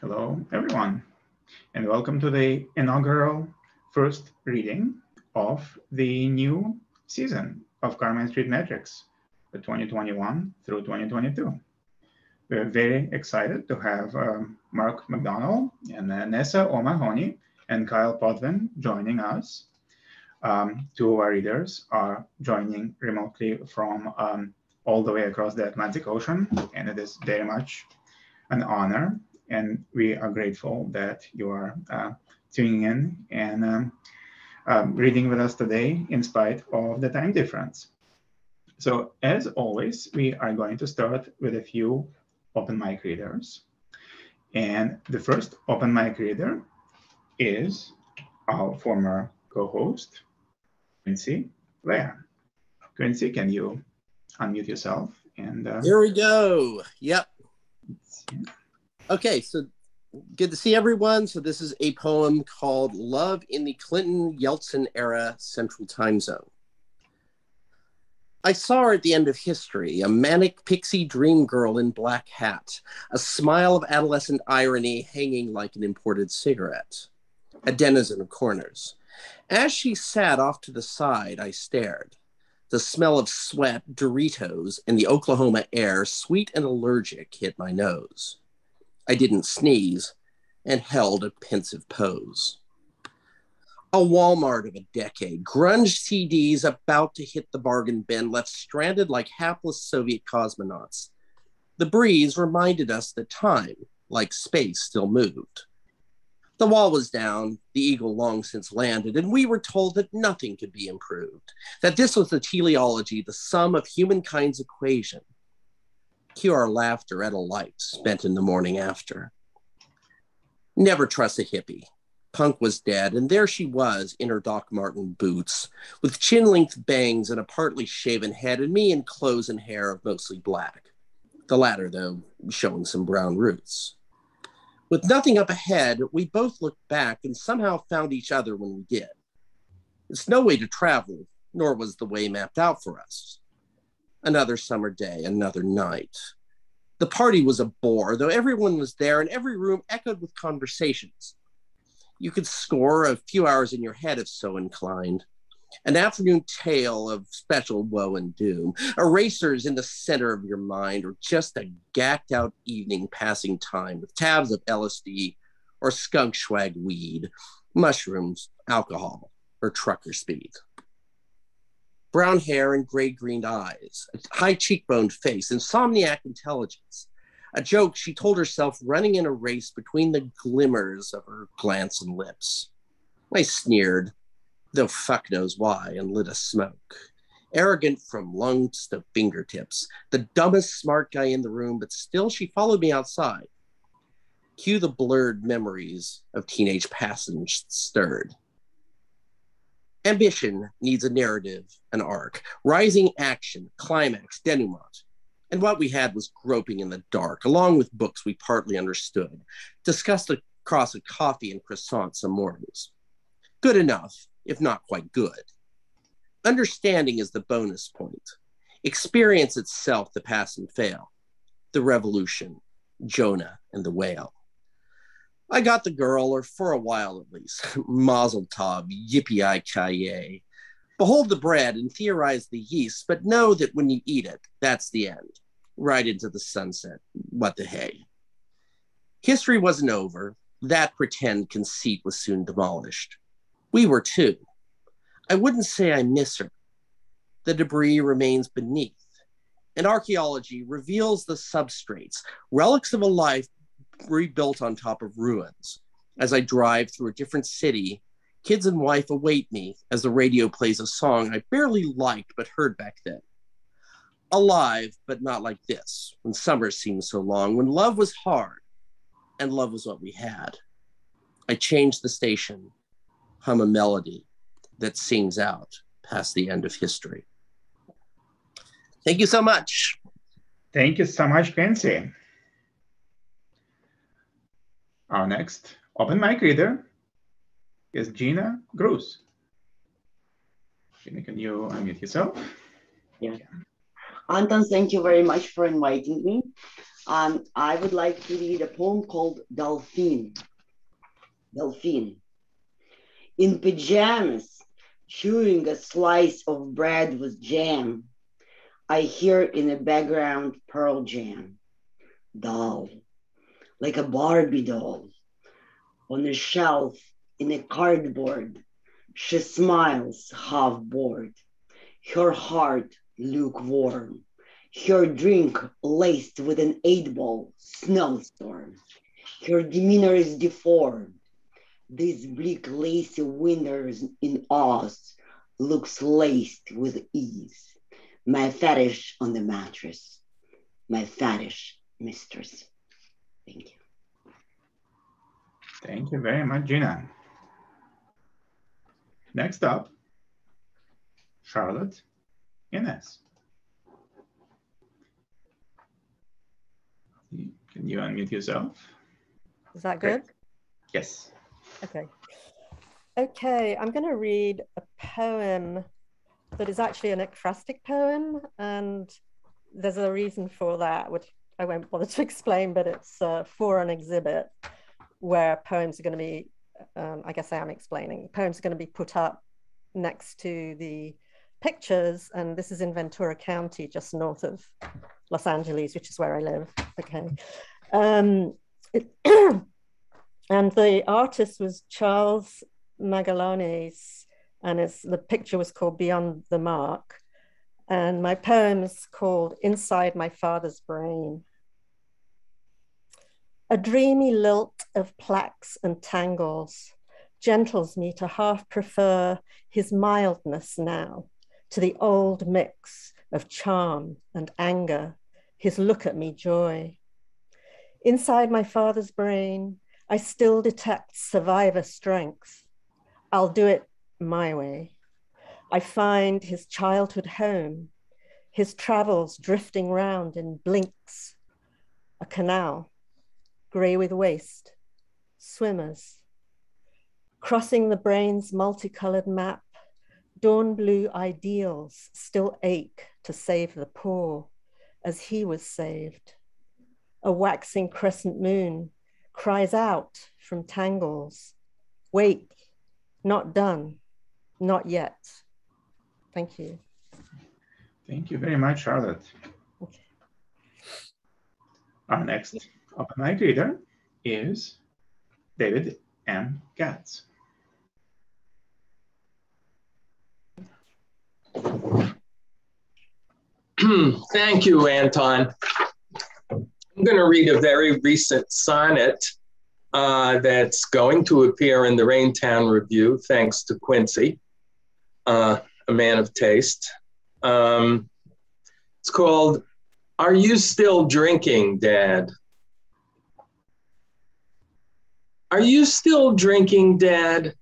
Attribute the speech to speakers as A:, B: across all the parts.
A: Hello, everyone, and welcome to the inaugural first reading of the new season of Carmine Street Metrics, the 2021 through 2022. We're very excited to have um, Mark McDonnell and uh, Nessa O'Mahony and Kyle Potvin joining us. Um, two of our readers are joining remotely from um, all the way across the Atlantic Ocean, and it is very much an honor. And we are grateful that you are uh, tuning in and um, um, reading with us today in spite of the time difference. So as always, we are going to start with a few open mic readers. And the first open mic reader is our former co-host, Quincy Lehr. Quincy, can you unmute yourself? And
B: uh, here we go. Yep. Okay, so good to see everyone. So this is a poem called "Love in the Clinton Yeltsin Era Central Time Zone." I saw her at the end of history, a manic pixie dream girl in black hat, a smile of adolescent irony hanging like an imported cigarette, a denizen of corners. As she sat off to the side, I stared. The smell of sweat, Doritos, and the Oklahoma air, sweet and allergic, hit my nose. I didn't sneeze and held a pensive pose a Walmart of a decade. Grunge CDs about to hit the bargain bin, left stranded like hapless Soviet cosmonauts. The breeze reminded us that time, like space, still moved. The wall was down, the eagle long since landed, and we were told that nothing could be improved, that this was the teleology, the sum of humankind's equation. Cue our laughter at a light spent in the morning after. Never trust a hippie. Punk was dead, and there she was in her Doc Martin boots, with chin length bangs and a partly shaven head, and me in clothes and hair of mostly black. The latter, though, showing some brown roots. With nothing up ahead, we both looked back and somehow found each other when we did. It's no way to travel, nor was the way mapped out for us. Another summer day, another night. The party was a bore, though everyone was there and every room echoed with conversations you could score a few hours in your head if so inclined. An afternoon tale of special woe and doom, erasers in the center of your mind, or just a gacked out evening passing time with tabs of LSD or skunk swag weed, mushrooms, alcohol, or trucker speed. Brown hair and gray green eyes, a high cheekboned face, insomniac intelligence, a joke she told herself running in a race between the glimmers of her glance and lips. I sneered, though fuck knows why, and lit a smoke. Arrogant from lungs to fingertips, the dumbest smart guy in the room, but still she followed me outside. Cue the blurred memories of teenage passage stirred. Ambition needs a narrative, an arc, rising action, climax, denouement. And what we had was groping in the dark, along with books we partly understood, discussed across a coffee and croissant some mornings. Good enough, if not quite good. Understanding is the bonus point. Experience itself the pass and fail. The revolution, Jonah and the whale. I got the girl, or for a while at least. Mazel tov, yippee ki Behold the bread and theorize the yeast, but know that when you eat it, that's the end. Right into the sunset. What the hey? History wasn't over. That pretend conceit was soon demolished. We were too. I wouldn't say I miss her. The debris remains beneath, and archaeology reveals the substrates, relics of a life rebuilt on top of ruins. As I drive through a different city, kids and wife await me as the radio plays a song I barely liked but heard back then alive, but not like this, when summer seemed so long, when love was hard and love was what we had. I changed the station, hum a melody that sings out past the end of history. Thank you so much.
A: Thank you so much, Quincy. Our next open mic reader is Gena Gruz. Gena, can you unmute yourself?
C: Yeah. Anton, thank you very much for inviting me. Um, I would like to read a poem called Delphine. Delphine. In pajamas, chewing a slice of bread with jam, I hear in the background Pearl Jam. Doll, like a Barbie doll, on a shelf in a cardboard, she smiles half bored, her heart lukewarm her drink laced with an eight ball snowstorm. Her demeanor is deformed. This bleak, lacy winters in Oz looks laced with ease. My fetish on the mattress, my fetish mistress. Thank you.
A: Thank you very much, Gena. Next up, Charlotte Innes. Can you unmute yourself?
D: Is that good?
A: Great. Yes.
D: Okay. Okay, I'm going to read a poem that is actually an ekphrastic poem, and there's a reason for that, which I won't bother to explain, but it's uh, for an exhibit where poems are going to be, um, I guess I am explaining, poems are going to be put up next to the pictures, and this is in Ventura County, just north of Los Angeles, which is where I live. Okay. Um, it, and the artist was Charles Magallanes, and the picture was called Beyond the Mark. And my poem is called Inside My Father's Brain. A dreamy lilt of plaques and tangles gentles me to half prefer his mildness now to the old mix of charm and anger, his look at me joy. Inside my father's brain, I still detect survivor strength. I'll do it my way. I find his childhood home, his travels drifting round in blinks, a canal, grey with waste, swimmers, crossing the brain's multicolored map, dawn blue ideals still ache to save the poor as he was saved. A waxing crescent moon cries out from tangles, wait, not done, not yet. Thank you.
A: Thank you very much, Charlotte. Okay. Our next open reader is David M. Katz.
E: Thank you, Anton. I'm going to read a very recent sonnet uh, that's going to appear in the Raintown Review, thanks to Quincy, uh, a man of taste. Um, it's called Are You Still Drinking, Dad? Are you still drinking, Dad?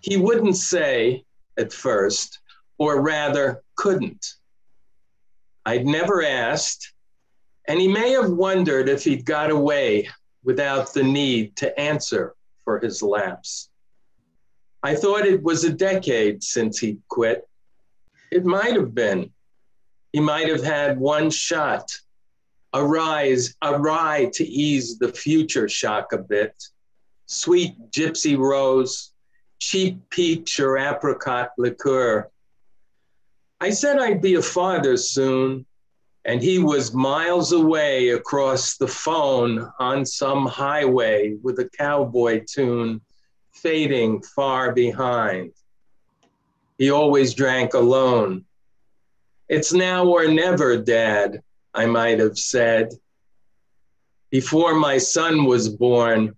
E: He wouldn't say at first, or rather, couldn't. I'd never asked, and he may have wondered if he'd got away without the need to answer for his lapse. I thought it was a decade since he'd quit. It might have been. He might have had one shot, a rise, a rye to ease the future shock a bit. Sweet gypsy rose, cheap peach or apricot liqueur. I said I'd be a father soon, and he was miles away across the phone on some highway with a cowboy tune fading far behind. He always drank alone. It's now or never, Dad, I might have said. Before my son was born,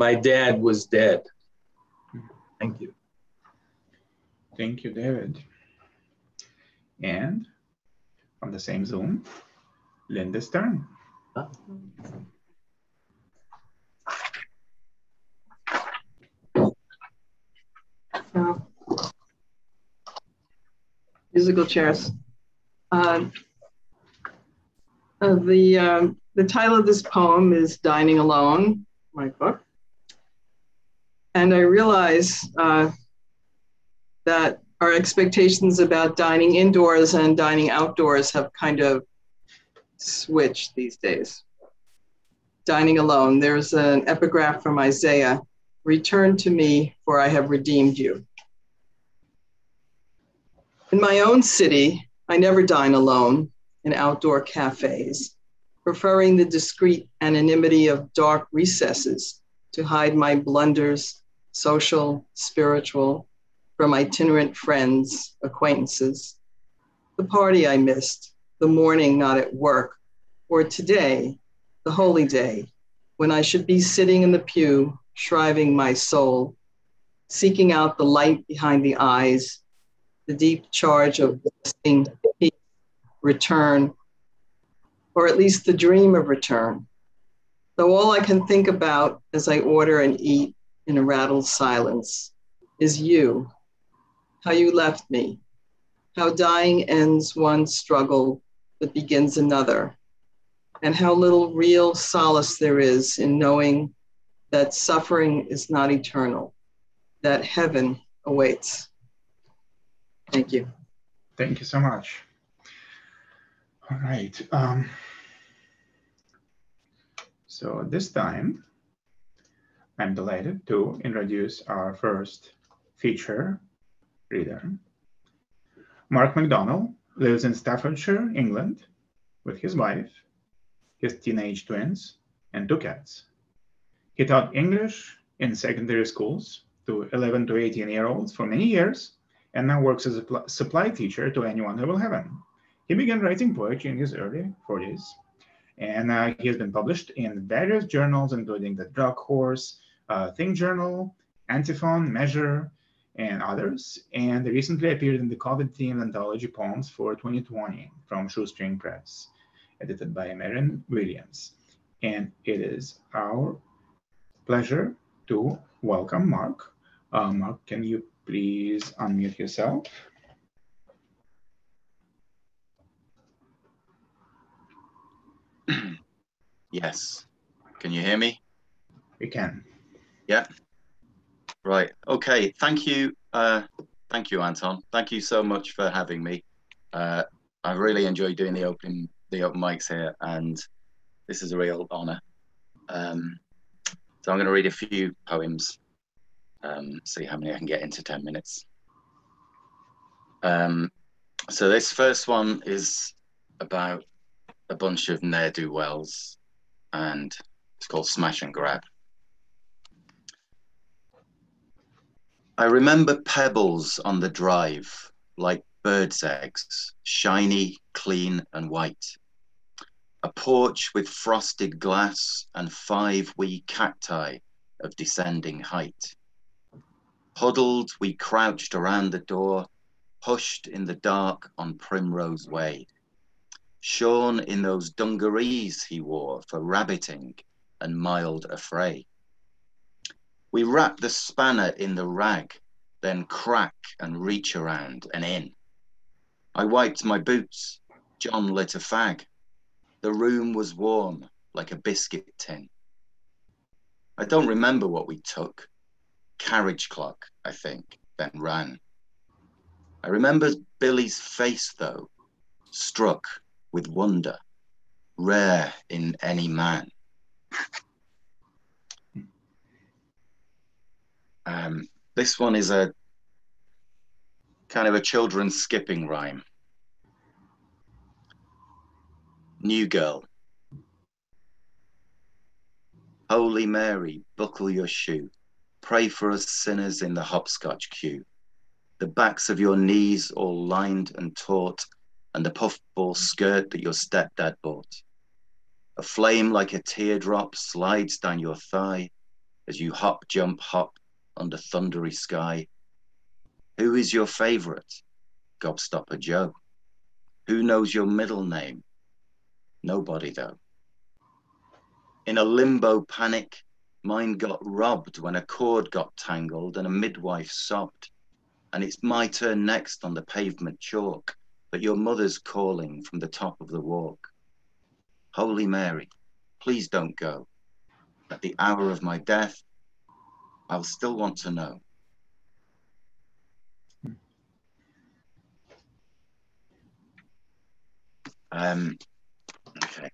E: my dad was dead. Thank you.
A: Thank you, David. And on the same Zoom, Linda Stern.
F: musical chairs. Uh, uh, the, um, the title of this poem is Dining Alone, my book. And I realize uh, that our expectations about dining indoors and dining outdoors have kind of switched these days. Dining alone, there's an epigraph from Isaiah Return to me, for I have redeemed you. In my own city, I never dine alone in outdoor cafes, preferring the discreet anonymity of dark recesses to hide my blunders, social, spiritual, from itinerant friends, acquaintances. The party I missed, the morning not at work, or today, the holy day, when I should be sitting in the pew, shriving my soul, seeking out the light behind the eyes, the deep charge of blessing, return, or at least the dream of return. Though all I can think about as I order and eat in a rattled silence is you, how you left me, how dying ends one struggle but begins another, and how little real solace there is in knowing that suffering is not eternal, that heaven awaits. Thank you.
A: Thank you so much. All right. Um, so this time, I'm delighted to introduce our first feature reader. Mark McDonnell lives in Staffordshire, England, with his wife, his teenage twins, and two cats. He taught English in secondary schools to 11 to 18 year olds for many years and now works as a supply teacher to anyone who will have him. He began writing poetry in his early 40s, and uh, he has been published in various journals, including the Dark Horse, uh, Think Journal, Antiphon, Measure, and others. And recently appeared in the COVID-themed anthology poems for 2020 from Shoestring Press, edited by Marianne Williams. And it is our pleasure to welcome Mark. Uh, Mark, can you please unmute yourself?
G: yes. Can you hear me?
A: We can.
G: Yeah. Right. Okay. Thank you. Uh, thank you, Anton. Thank you so much for having me. Uh, I really enjoy doing the open the open mics here, and this is a real honor. Um, so I'm going to read a few poems, um, see how many I can get into 10 minutes. Um, so this first one is about a bunch of ne'er-do-wells and it's called Smash and Grab. I remember pebbles on the drive like bird's eggs, shiny, clean and white a porch with frosted glass and five wee cacti of descending height. Huddled, we crouched around the door, hushed in the dark on Primrose Way. Shorn in those dungarees he wore for rabbiting and mild affray. We wrap the spanner in the rag, then crack and reach around and in. I wiped my boots. John lit a fag. The room was warm, like a biscuit tin. I don't remember what we took. Carriage clock, I think, then ran. I remember Billy's face, though, struck with wonder, rare in any man. Um, this one is a kind of a children's skipping rhyme. New Girl. Holy Mary, buckle your shoe. Pray for us sinners in the hopscotch queue. The backs of your knees all lined and taut, and the puffball skirt that your stepdad bought. A flame like a teardrop slides down your thigh as you hop, jump, hop under thundery sky. Who is your favorite? Gobstopper Joe. Who knows your middle name? Nobody, though. In a limbo panic, mine got robbed when a cord got tangled and a midwife sobbed. And it's my turn next on the pavement chalk, but your mother's calling from the top of the walk. Holy Mary, please don't go. At the hour of my death, I'll still want to know. Um, okay.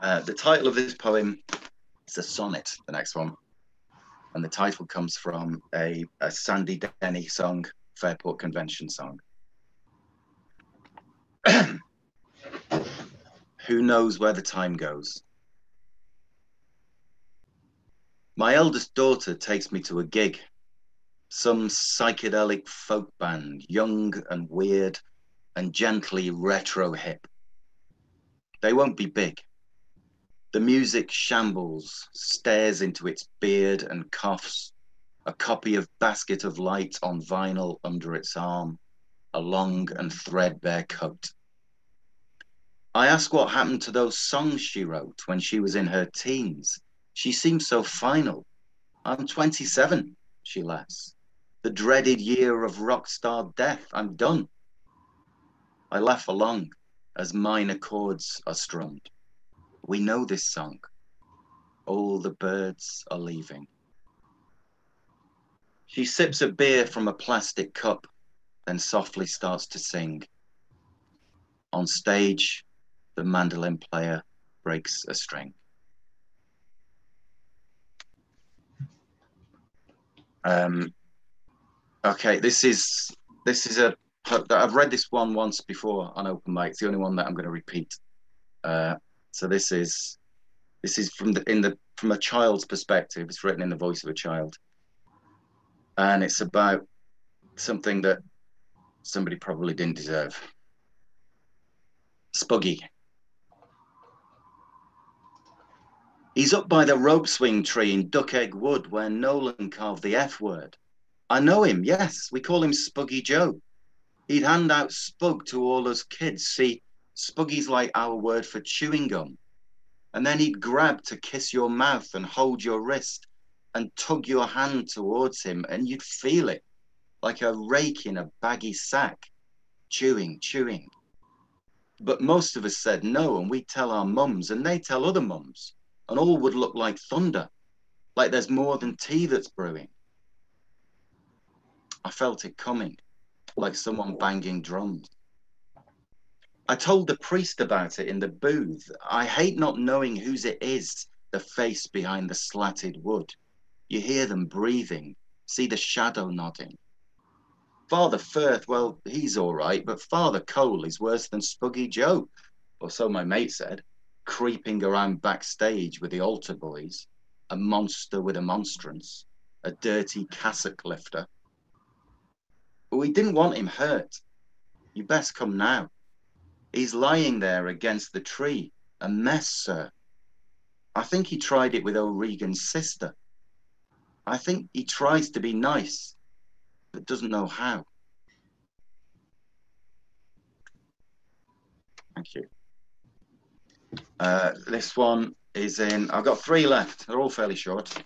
G: Uh, the title of this poem is a sonnet, the next one. And the title comes from a, a Sandy Denny song, Fairport Convention song. Who knows where the time goes? My eldest daughter takes me to a gig, some psychedelic folk band, young and weird and gently retro hip. They won't be big. The music shambles, stares into its beard and coughs, a copy of Basket of Light on vinyl under its arm, a long and threadbare coat. I ask what happened to those songs she wrote when she was in her teens. She seems so final. I'm 27, she laughs. The dreaded year of rock star death. I'm done. I laugh along as minor chords are strummed. We know this song. All the birds are leaving. She sips a beer from a plastic cup, then softly starts to sing. On stage, the mandolin player breaks a string. Um, okay, this is this is a I've read this one once before on open mic. It's the only one that I'm going to repeat. Uh, so this is this is from the in the from a child's perspective. It's written in the voice of a child, and it's about something that somebody probably didn't deserve. Spuggy. He's up by the rope swing tree in Duck Egg Wood where Nolan carved the F word. I know him, yes, we call him Spuggy Joe. He'd hand out Spug to all us kids. See, Spuggy's like our word for chewing gum. And then he'd grab to kiss your mouth and hold your wrist and tug your hand towards him, and you'd feel it like a rake in a baggy sack, chewing, chewing. But most of us said no, and we'd tell our mums, and they tell other mums and all would look like thunder, like there's more than tea that's brewing. I felt it coming, like someone banging drums. I told the priest about it in the booth. I hate not knowing whose it is, the face behind the slatted wood. You hear them breathing, see the shadow nodding. Father Firth, well, he's all right, but Father Cole is worse than Spuggy Joe, or so my mate said creeping around backstage with the altar boys, a monster with a monstrance, a dirty cassock lifter. But we didn't want him hurt. You best come now. He's lying there against the tree, a mess, sir. I think he tried it with O'Regan's sister. I think he tries to be nice, but doesn't know how. Thank you. Uh, this one is in, I've got three left. They're all fairly short.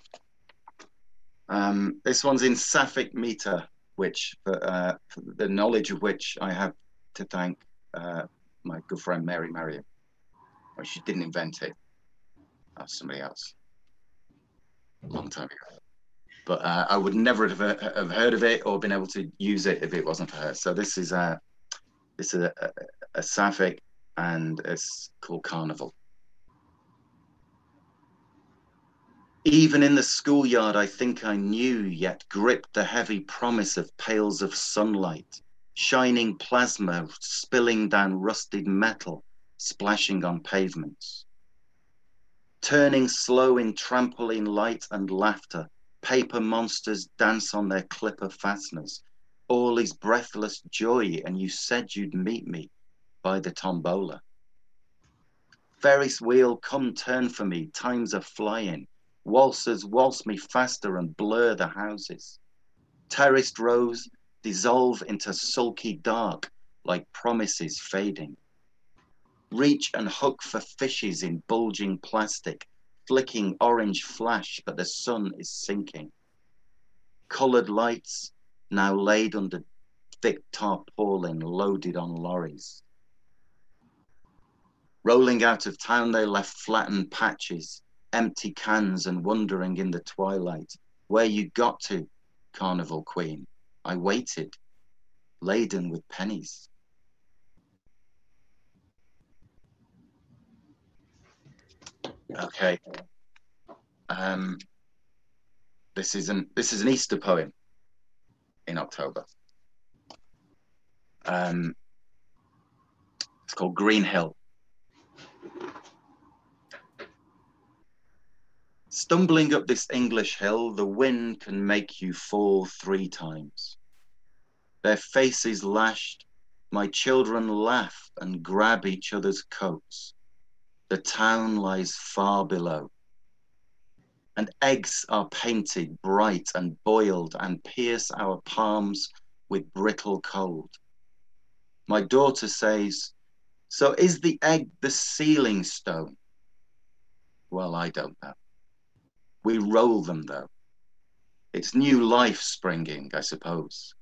G: Um, this one's in Sapphic meter, which uh, for the knowledge of which I have to thank uh, my good friend Mary Marion. Well, she didn't invent it. That's somebody else. A long time ago. But uh, I would never have, have heard of it or been able to use it if it wasn't for her. So this is a this is a, a, a Sapphic and it's called Carnival. Even in the schoolyard, I think I knew, yet gripped the heavy promise of pails of sunlight, shining plasma spilling down rusted metal, splashing on pavements. Turning slow in trampoline light and laughter, paper monsters dance on their clipper fasteners. All is breathless joy, and you said you'd meet me by the tombola. Ferris wheel, come turn for me, times are flying. Waltzers waltz me faster and blur the houses. Terraced rows dissolve into sulky dark like promises fading. Reach and hook for fishes in bulging plastic, flicking orange flash, but the sun is sinking. Coloured lights now laid under thick tarpaulin loaded on lorries. Rolling out of town, they left flattened patches, empty cans, and wondering in the twilight where you got to, Carnival Queen. I waited, laden with pennies. Okay. Um, this is an this is an Easter poem in October. Um, it's called Green Hill. Stumbling up this English hill, the wind can make you fall three times. Their faces lashed, my children laugh and grab each other's coats. The town lies far below. And eggs are painted bright and boiled and pierce our palms with brittle cold. My daughter says, So is the egg the sealing stone? Well, I don't know. We roll them though. It's new life springing, I suppose.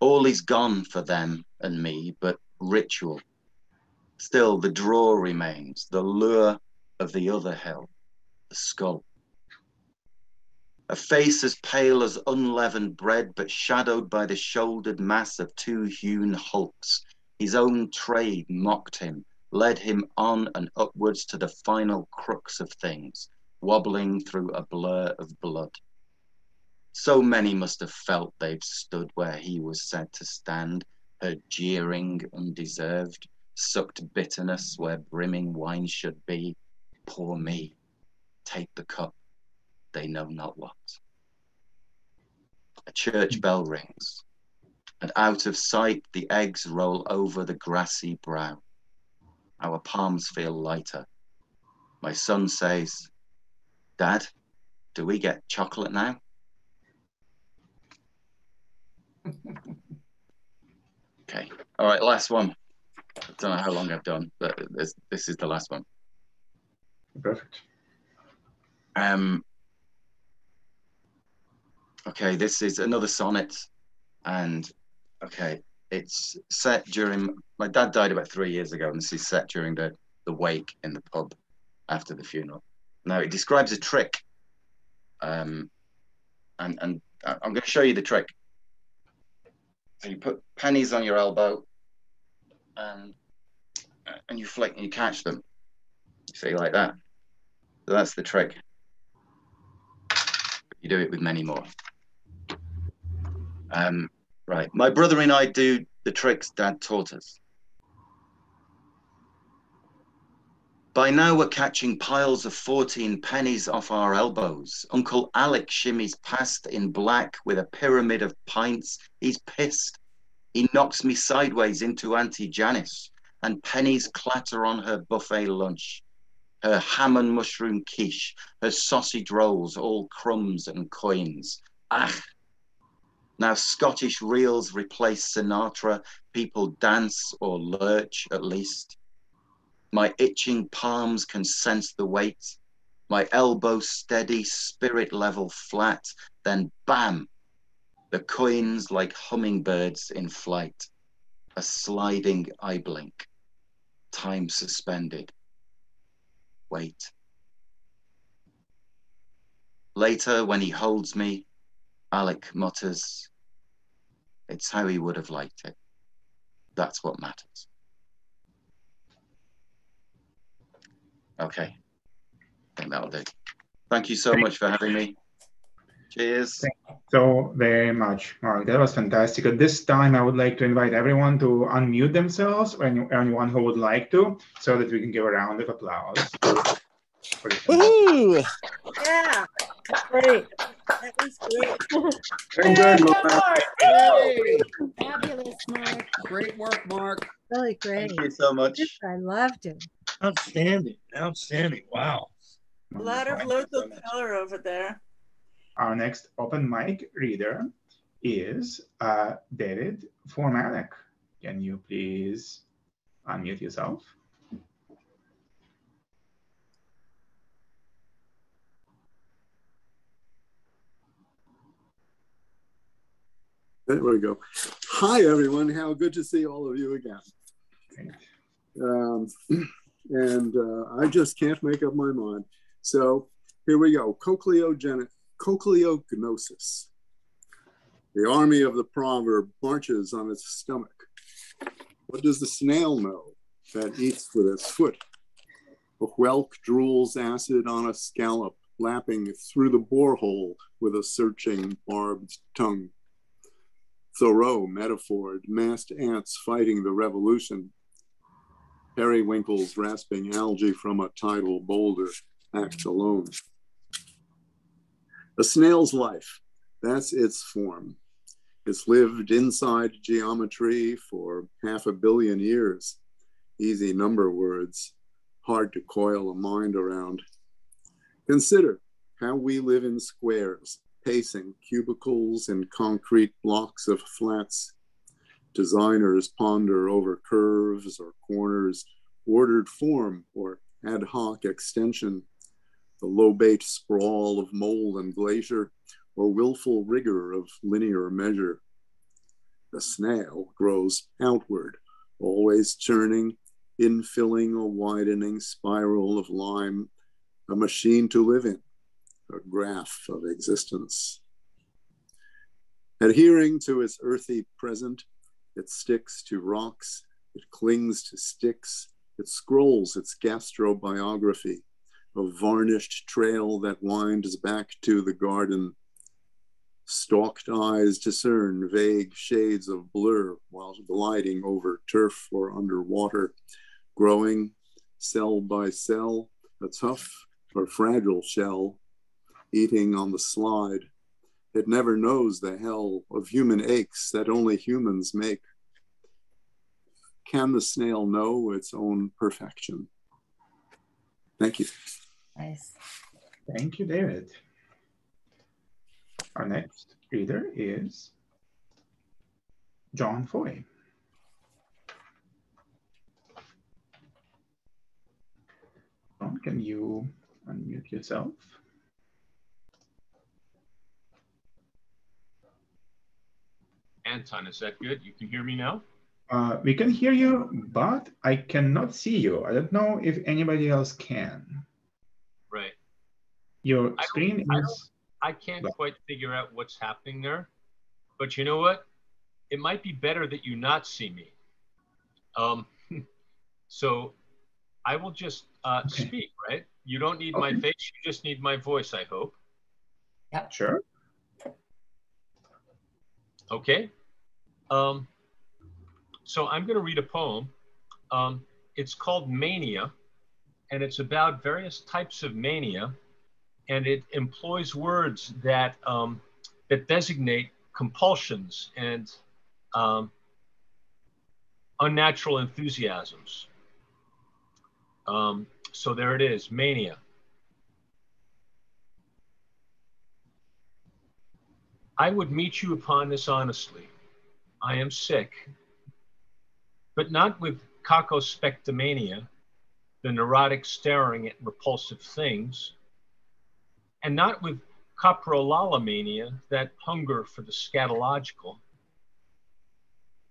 G: All is gone for them and me, but ritual. Still, the draw remains, the lure of the other hell, the skull. A face as pale as unleavened bread, but shadowed by the shouldered mass of two hewn hulks. His own trade mocked him, led him on and upwards to the final crux of things, wobbling through a blur of blood. So many must have felt they've stood where he was said to stand, heard jeering undeserved, sucked bitterness where brimming wine should be. Poor me, take the cup, they know not what. A church bell rings, and out of sight the eggs roll over the grassy brow. Our palms feel lighter. My son says, Dad, do we get chocolate now? okay. All right, last one. I don't know how long I've done, but this, this is the last one.
A: Perfect.
G: Um, okay, this is another sonnet, and okay, it's set during my dad died about three years ago, and this is set during the the wake in the pub after the funeral. Now it describes a trick, um, and and I'm going to show you the trick. So you put pennies on your elbow, and and you flick and you catch them. See like that. So that's the trick. You do it with many more. Um, right. My brother and I do the tricks Dad taught us. By now, we're catching piles of 14 pennies off our elbows. Uncle Alec shimmies past in black with a pyramid of pints. He's pissed. He knocks me sideways into Auntie Janice, and pennies clatter on her buffet lunch. Her ham and mushroom quiche, her sausage rolls, all crumbs and coins. Ah! Now Scottish reels replace Sinatra. People dance or lurch at least. My itching palms can sense the weight. My elbow steady, spirit level flat. Then bam, the coins like hummingbirds in flight. A sliding eye blink. Time suspended. Wait. Later, when he holds me, Alec mutters, It's how he would have liked it. That's what matters. Okay. I think that'll do. Thank you so much for having me. Cheers.
A: Thank you so very much, Mark. That was fantastic. At this time, I would like to invite everyone to unmute themselves, or any- anyone who would like to, so that we can give a round of applause. for
B: Woohoo!
H: Yeah,
D: Great.
H: that was great.
A: Very good, Laura.
I: Hey,
H: Fabulous, Mark.
I: great work, Mark.
H: Really great.
G: Thank you so much.
H: I loved it.
J: Outstanding, outstanding. Wow.
K: A lot of
G: Thank
K: local
G: so
K: color over there.
A: Our next open mic reader is uh, David Formanek. Can you please unmute yourself?
L: There we go. Hi, everyone. How good to see all of you again. Um, and uh, I just can't make up my mind. So here we go. Cochleogen- cochleognosis. The army of the proverb marches on its stomach. What does the snail know that eats with its foot? A whelk drools acid on a scallop, lapping through the borehole with a searching, barbed tongue. Thoreau metaphored massed ants fighting the revolution. Periwinkles rasping algae from a tidal boulder act alone. A snail's life, that's its form. It's lived inside geometry for half a billion years. Easy number words, hard to coil a mind around. Consider how we live in squares, pacing cubicles and concrete blocks of flats. Designers ponder over curves or corners, ordered form or ad hoc extension, the lobate sprawl of mold and glacier, or willful rigor of linear measure. The snail grows outward, always churning, infilling a widening spiral of lime, a machine to live in, graph of existence. Adhering to its earthy present, it sticks to rocks, it clings to sticks, it scrolls its gastrobiography, a varnished trail that winds back to the garden. Stalked eyes discern vague shades of blur while gliding over turf or underwater, growing cell by cell, a tough or fragile shell, eating on the slide. It never knows the hell of human aches that only humans make. Can the snail know its own perfection? Thank you.
M: Nice.
A: Thank you, David. Our next reader is John Foy. John, can you unmute yourself?
N: Anton, is that good? You can hear me now?
A: Uh, we can hear you, but I cannot see you. I don't know if anybody else can.
N: Right.
A: Your
N: I
A: screen
N: I
A: is.
N: I can't
A: Well-
N: quite figure out what's happening there, but you know what? It might be better that you not see me. Um, so I will just uh,
A: Okay.
N: speak, right? You don't need my face, you just need my voice, I hope. Yeah.
A: Sure.
N: Okay. Um, so I'm going to read a poem. Um, it's called Mania, and it's about various types of mania, and it employs words that um, that designate compulsions and um, unnatural enthusiasms. Um, so there it is, mania. I would meet you upon this honestly. I am sick, but not with cacospectomania, the neurotic staring at repulsive things, and not with coprolalamania, that hunger for the scatological.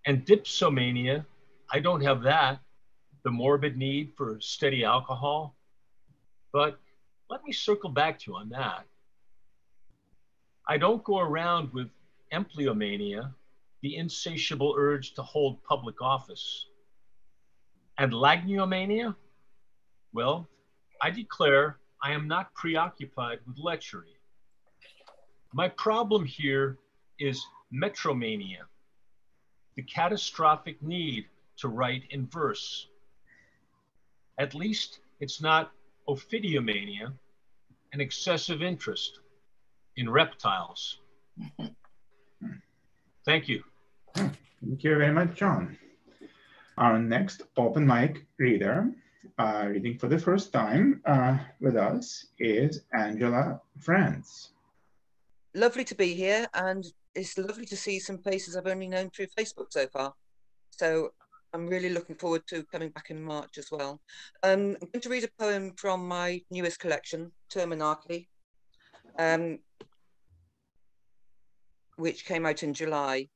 N: And dipsomania, I don't have that, the morbid need for steady alcohol. But let me circle back to you on that. I don't go around with empleomania, the insatiable urge to hold public office. And lagniomania? Well, I declare I am not preoccupied with lechery. My problem here is metromania, the catastrophic need to write in verse. At least it's not ophidiomania, an excessive interest in reptiles. Thank you.
A: Thank you very much, John. Our next open mic reader, uh, reading for the first time uh, with us, is Angela France.
O: Lovely to be here, and it's lovely to see some faces I've only known through Facebook so far. So I'm really looking forward to coming back in March as well. Um, I'm going to read a poem from my newest collection, Terminarchy, um, which came out in July.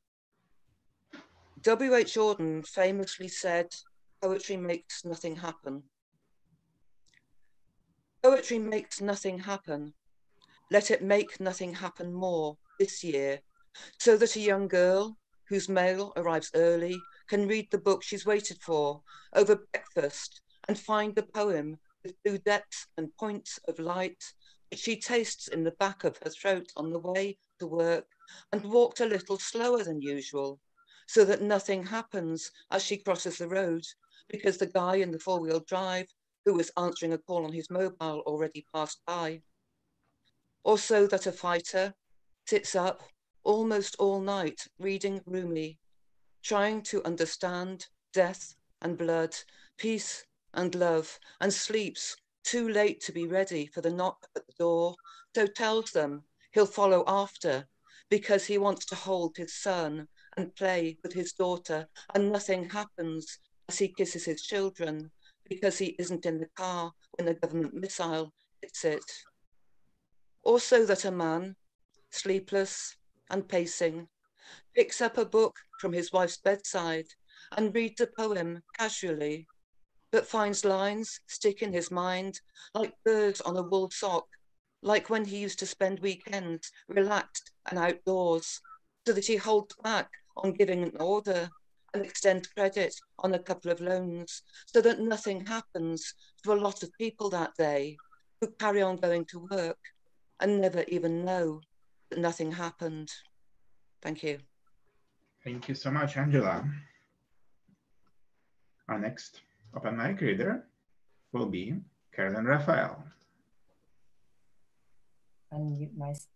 O: W.H. Auden famously said, Poetry makes nothing happen. Poetry makes nothing happen. Let it make nothing happen more this year, so that a young girl whose mail arrives early can read the book she's waited for over breakfast and find the poem with blue depths and points of light, she tastes in the back of her throat on the way to work, and walked a little slower than usual, so that nothing happens as she crosses the road, because the guy in the four-wheel drive, who was answering a call on his mobile, already passed by. Also that a fighter sits up almost all night reading Rumi, trying to understand death and blood, peace and love, and sleeps too late to be ready for the knock at the door, so tells them he'll follow after because he wants to hold his son and play with his daughter, and nothing happens as he kisses his children because he isn't in the car when the government missile hits it. Also, that a man, sleepless and pacing, picks up a book from his wife's bedside and reads a poem casually, but finds lines stick in his mind like birds on a wool sock, like when he used to spend weekends relaxed and outdoors, so that he holds back on giving an order and extends credit on a couple of loans, so that nothing happens to a lot of people that day who carry on going to work and never even know that nothing happened. Thank you.
A: Thank you so much, Angela. Our next open mic reader will be Carolyn Raphael.
M: Unmute myself.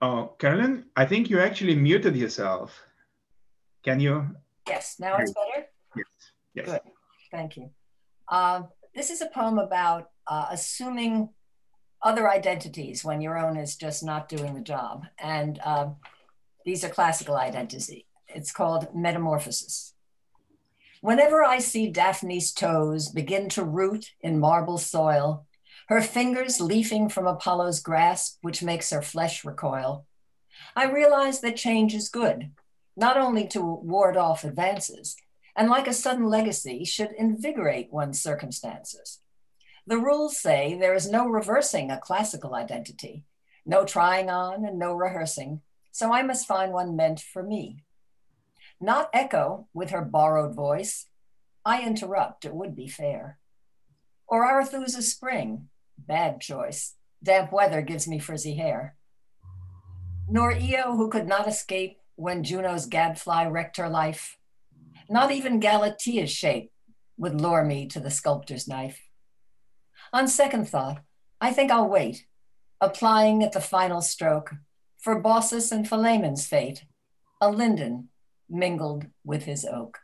A: Oh, Carolyn, I think you actually muted yourself. Can you?
M: Yes, now it's better?
A: Yes. Yes.
M: Good. Thank you. Uh, this is a poem about uh, assuming other identities when your own is just not doing the job. And um, these are classical identity. It's called Metamorphosis. Whenever I see Daphne's toes begin to root in marble soil, her fingers leafing from Apollo's grasp, which makes her flesh recoil, I realize that change is good, not only to ward off advances, and like a sudden legacy, should invigorate one's circumstances. The rules say there is no reversing a classical identity, no trying on and no rehearsing, so I must find one meant for me. Not echo with her borrowed voice. I interrupt, it would be fair. Or Arethusa's spring, bad choice. Damp weather gives me frizzy hair. Nor Io, who could not escape when Juno's gadfly wrecked her life. Not even Galatea's shape would lure me to the sculptor's knife. On second thought, I think I'll wait, applying at the final stroke for Baucis and Philemon's fate, a linden mingled with his oak.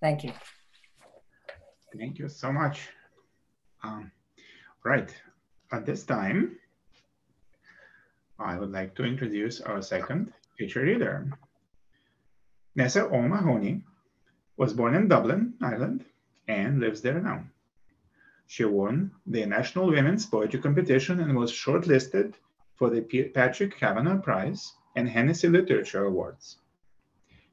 M: Thank you.
A: Thank you so much. Um, right, at this time, I would like to introduce our second feature reader. Nessa O'Mahony was born in Dublin, Ireland, and lives there now. She won the National Women's Poetry Competition and was shortlisted for the Patrick Kavanagh Prize and Hennessy Literature Awards.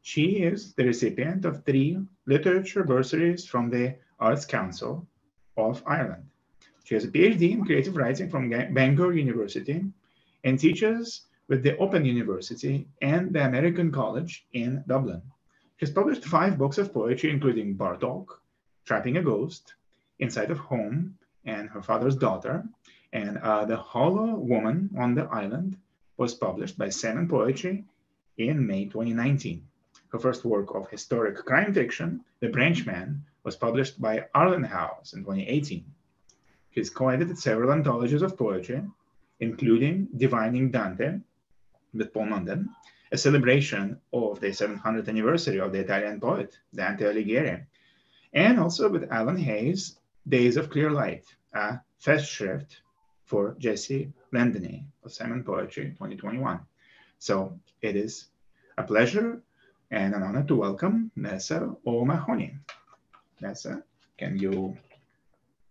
A: She is the recipient of three literature bursaries from the Arts Council of Ireland. She has a PhD in creative writing from Bangor University and teaches with the Open University and the American College in Dublin. She's published five books of poetry, including Bar Talk, Trapping a Ghost, In Sight of Home, and Her Father's Daughter. And uh, The Hollow Woman on the Island was published by Salmon Poetry in May 2019. Her first work of historic crime fiction, The Branchman, was published by Arlen House in 2018. She's co-edited several anthologies of poetry, including Divining Dante with Paul Munden, a celebration of the 700th anniversary of the Italian poet Dante Alighieri, and also with Alan Hayes, Days of Clear Light, a Festschrift for Jessie Lendennie of Salmon Poetry 2021. So it is a pleasure and an honor to welcome Nessa O'Mahony. Nessa, can you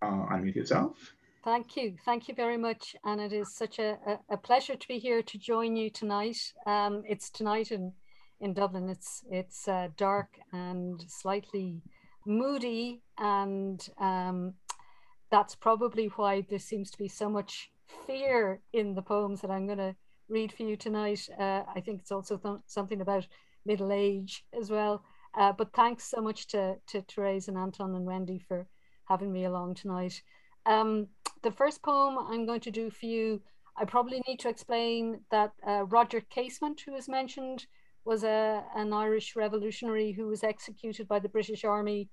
A: uh, unmute yourself?
P: Thank you. Thank you very much. And it is such a, a, a pleasure to be here to join you tonight. Um, it's tonight in, in Dublin. It's, it's uh, dark and slightly moody. And um, that's probably why there seems to be so much fear in the poems that I'm going to read for you tonight. Uh, I think it's also th something about middle age as well. Uh, but thanks so much to, to Therese and Anton and Wendy for having me along tonight. Um, the first poem I'm going to do for you, I probably need to explain that uh, Roger Casement, who was mentioned, was a, an Irish revolutionary who was executed by the British Army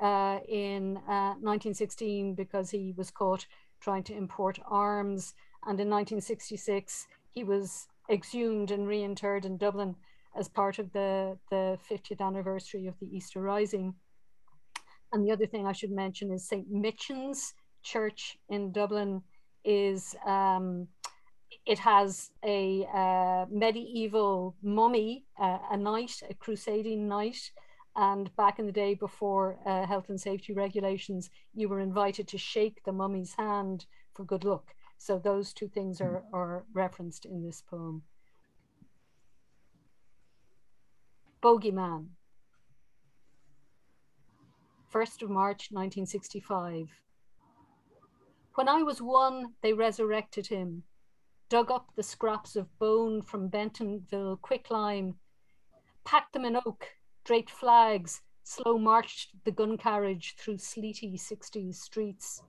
P: uh, in 1916 because he was caught trying to import arms. And in 1966, he was exhumed and reinterred in Dublin as part of the, the 50th anniversary of the Easter Rising. And the other thing I should mention is St. Michan's Church in Dublin is um, it has a uh, medieval mummy, uh, a knight, a crusading knight. And back in the day before uh, health and safety regulations, you were invited to shake the mummy's hand for good luck. So those two things are, are referenced in this poem. Bogeyman. 1st of March 1965. When I was one, they resurrected him, dug up the scraps of bone from Pentonville quicklime, packed them in oak, draped flags, slow marched the gun carriage through sleety 60s streets.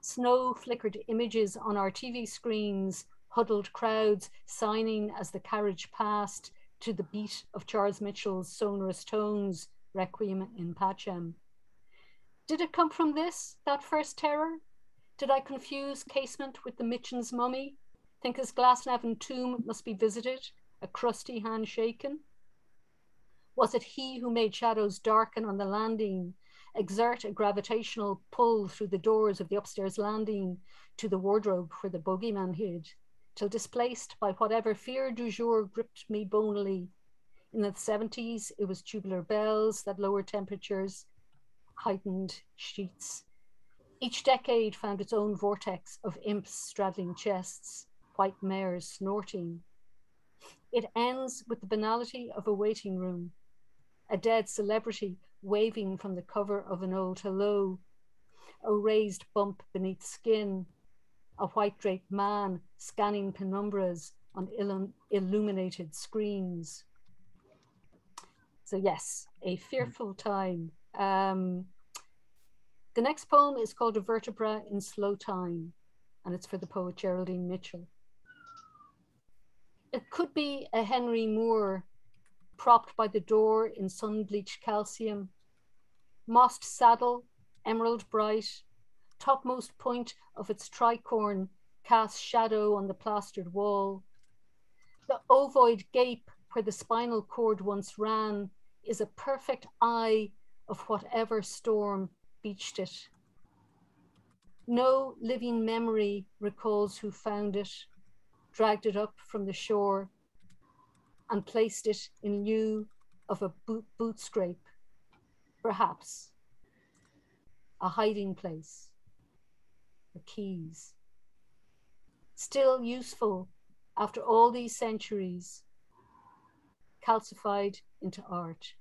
P: Snow flickered images on our TV screens, huddled crowds signing as the carriage passed to the beat of Charles Mitchell's sonorous tones, Requiem in Pacem. Did it come from this, that first terror? Did I confuse casement with the Michan's mummy? Think his Glasnevin tomb must be visited, a crusty hand shaken? Was it he who made shadows darken on the landing, exert a gravitational pull through the doors of the upstairs landing to the wardrobe where the bogeyman hid, till displaced by whatever fear du jour gripped me bonily? In the 70s, it was tubular bells that lower temperatures, heightened sheets. Each decade found its own vortex of imps straddling chests, white mares snorting. It ends with the banality of a waiting room, a dead celebrity waving from the cover of an old hello, a raised bump beneath skin, a white draped man scanning penumbras on illum illuminated screens. So, yes, a fearful time. Um, the next poem is called A Vertebra in Slow Time, and it's for the poet Geraldine Mitchell. It could be a Henry Moore propped by the door in sun bleached calcium, mossed saddle, emerald bright, topmost point of its tricorn casts shadow on the plastered wall. The ovoid gape where the spinal cord once ran is a perfect eye of whatever storm beached it. No living memory recalls who found it, dragged it up from the shore, and placed it in lieu of a boot, boot scrape, perhaps a hiding place, the keys. Still useful after all these centuries, calcified into art.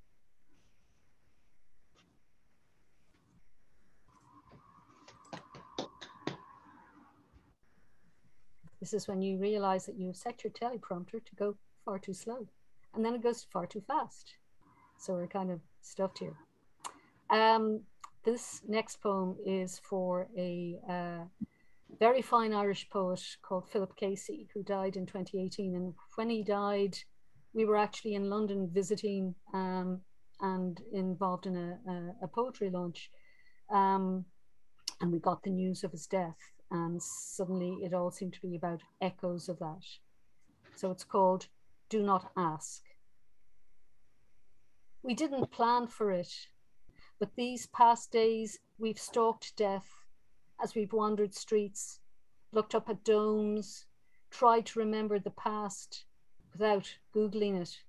P: This is when you realize that you've set your teleprompter to go far too slow and then it goes far too fast. So we're kind of stuffed here. Um, this next poem is for a uh, very fine Irish poet called Philip Casey, who died in 2018. And when he died, we were actually in London visiting um, and involved in a, a, a poetry launch. Um, and we got the news of his death. And suddenly it all seemed to be about echoes of that. So it's called Do Not Ask. We didn't plan for it, but these past days we've stalked death as we've wandered streets, looked up at domes, tried to remember the past without Googling it.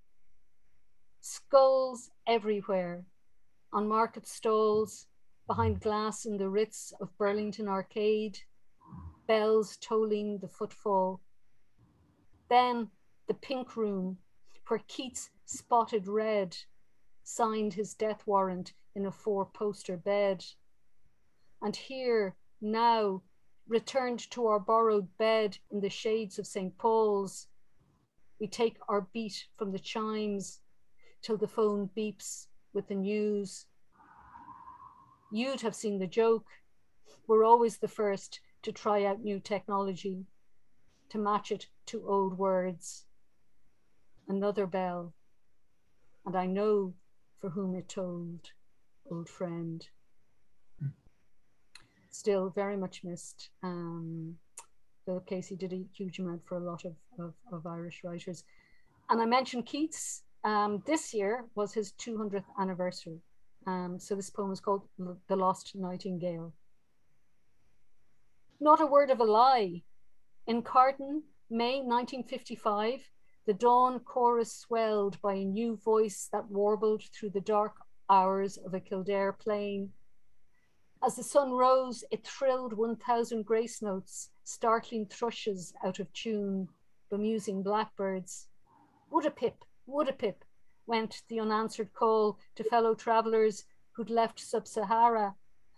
P: Skulls everywhere, on market stalls, behind mm. glass in the Ritz of Burlington Arcade, bells tolling the footfall. Then the pink room, where Keats spotted red signed his death warrant in a four poster bed. And here, now, returned to our borrowed bed in the shades of St. Paul's, we take our beat from the chimes till the phone beeps with the news. You'd have seen the joke. We're always the first to try out new technology, to match it to old words. Another bell, and I know for whom it told, old friend. Still very much missed. Um, Philip Casey did a huge amount for a lot of, of, of Irish writers. And I mentioned Keats. Um, this year was his 200th anniversary. Um, so this poem is called The Lost Nightingale. Not a word of a lie. In Carton, May 1955, the dawn chorus swelled by a new voice that warbled through the dark hours of a Kildare plain. As the sun rose, it thrilled 1,000 grace notes, startling thrushes out of tune, bemusing blackbirds. Would a pip, would a pip, went the unanswered call to fellow travellers who'd left sub-Sahara,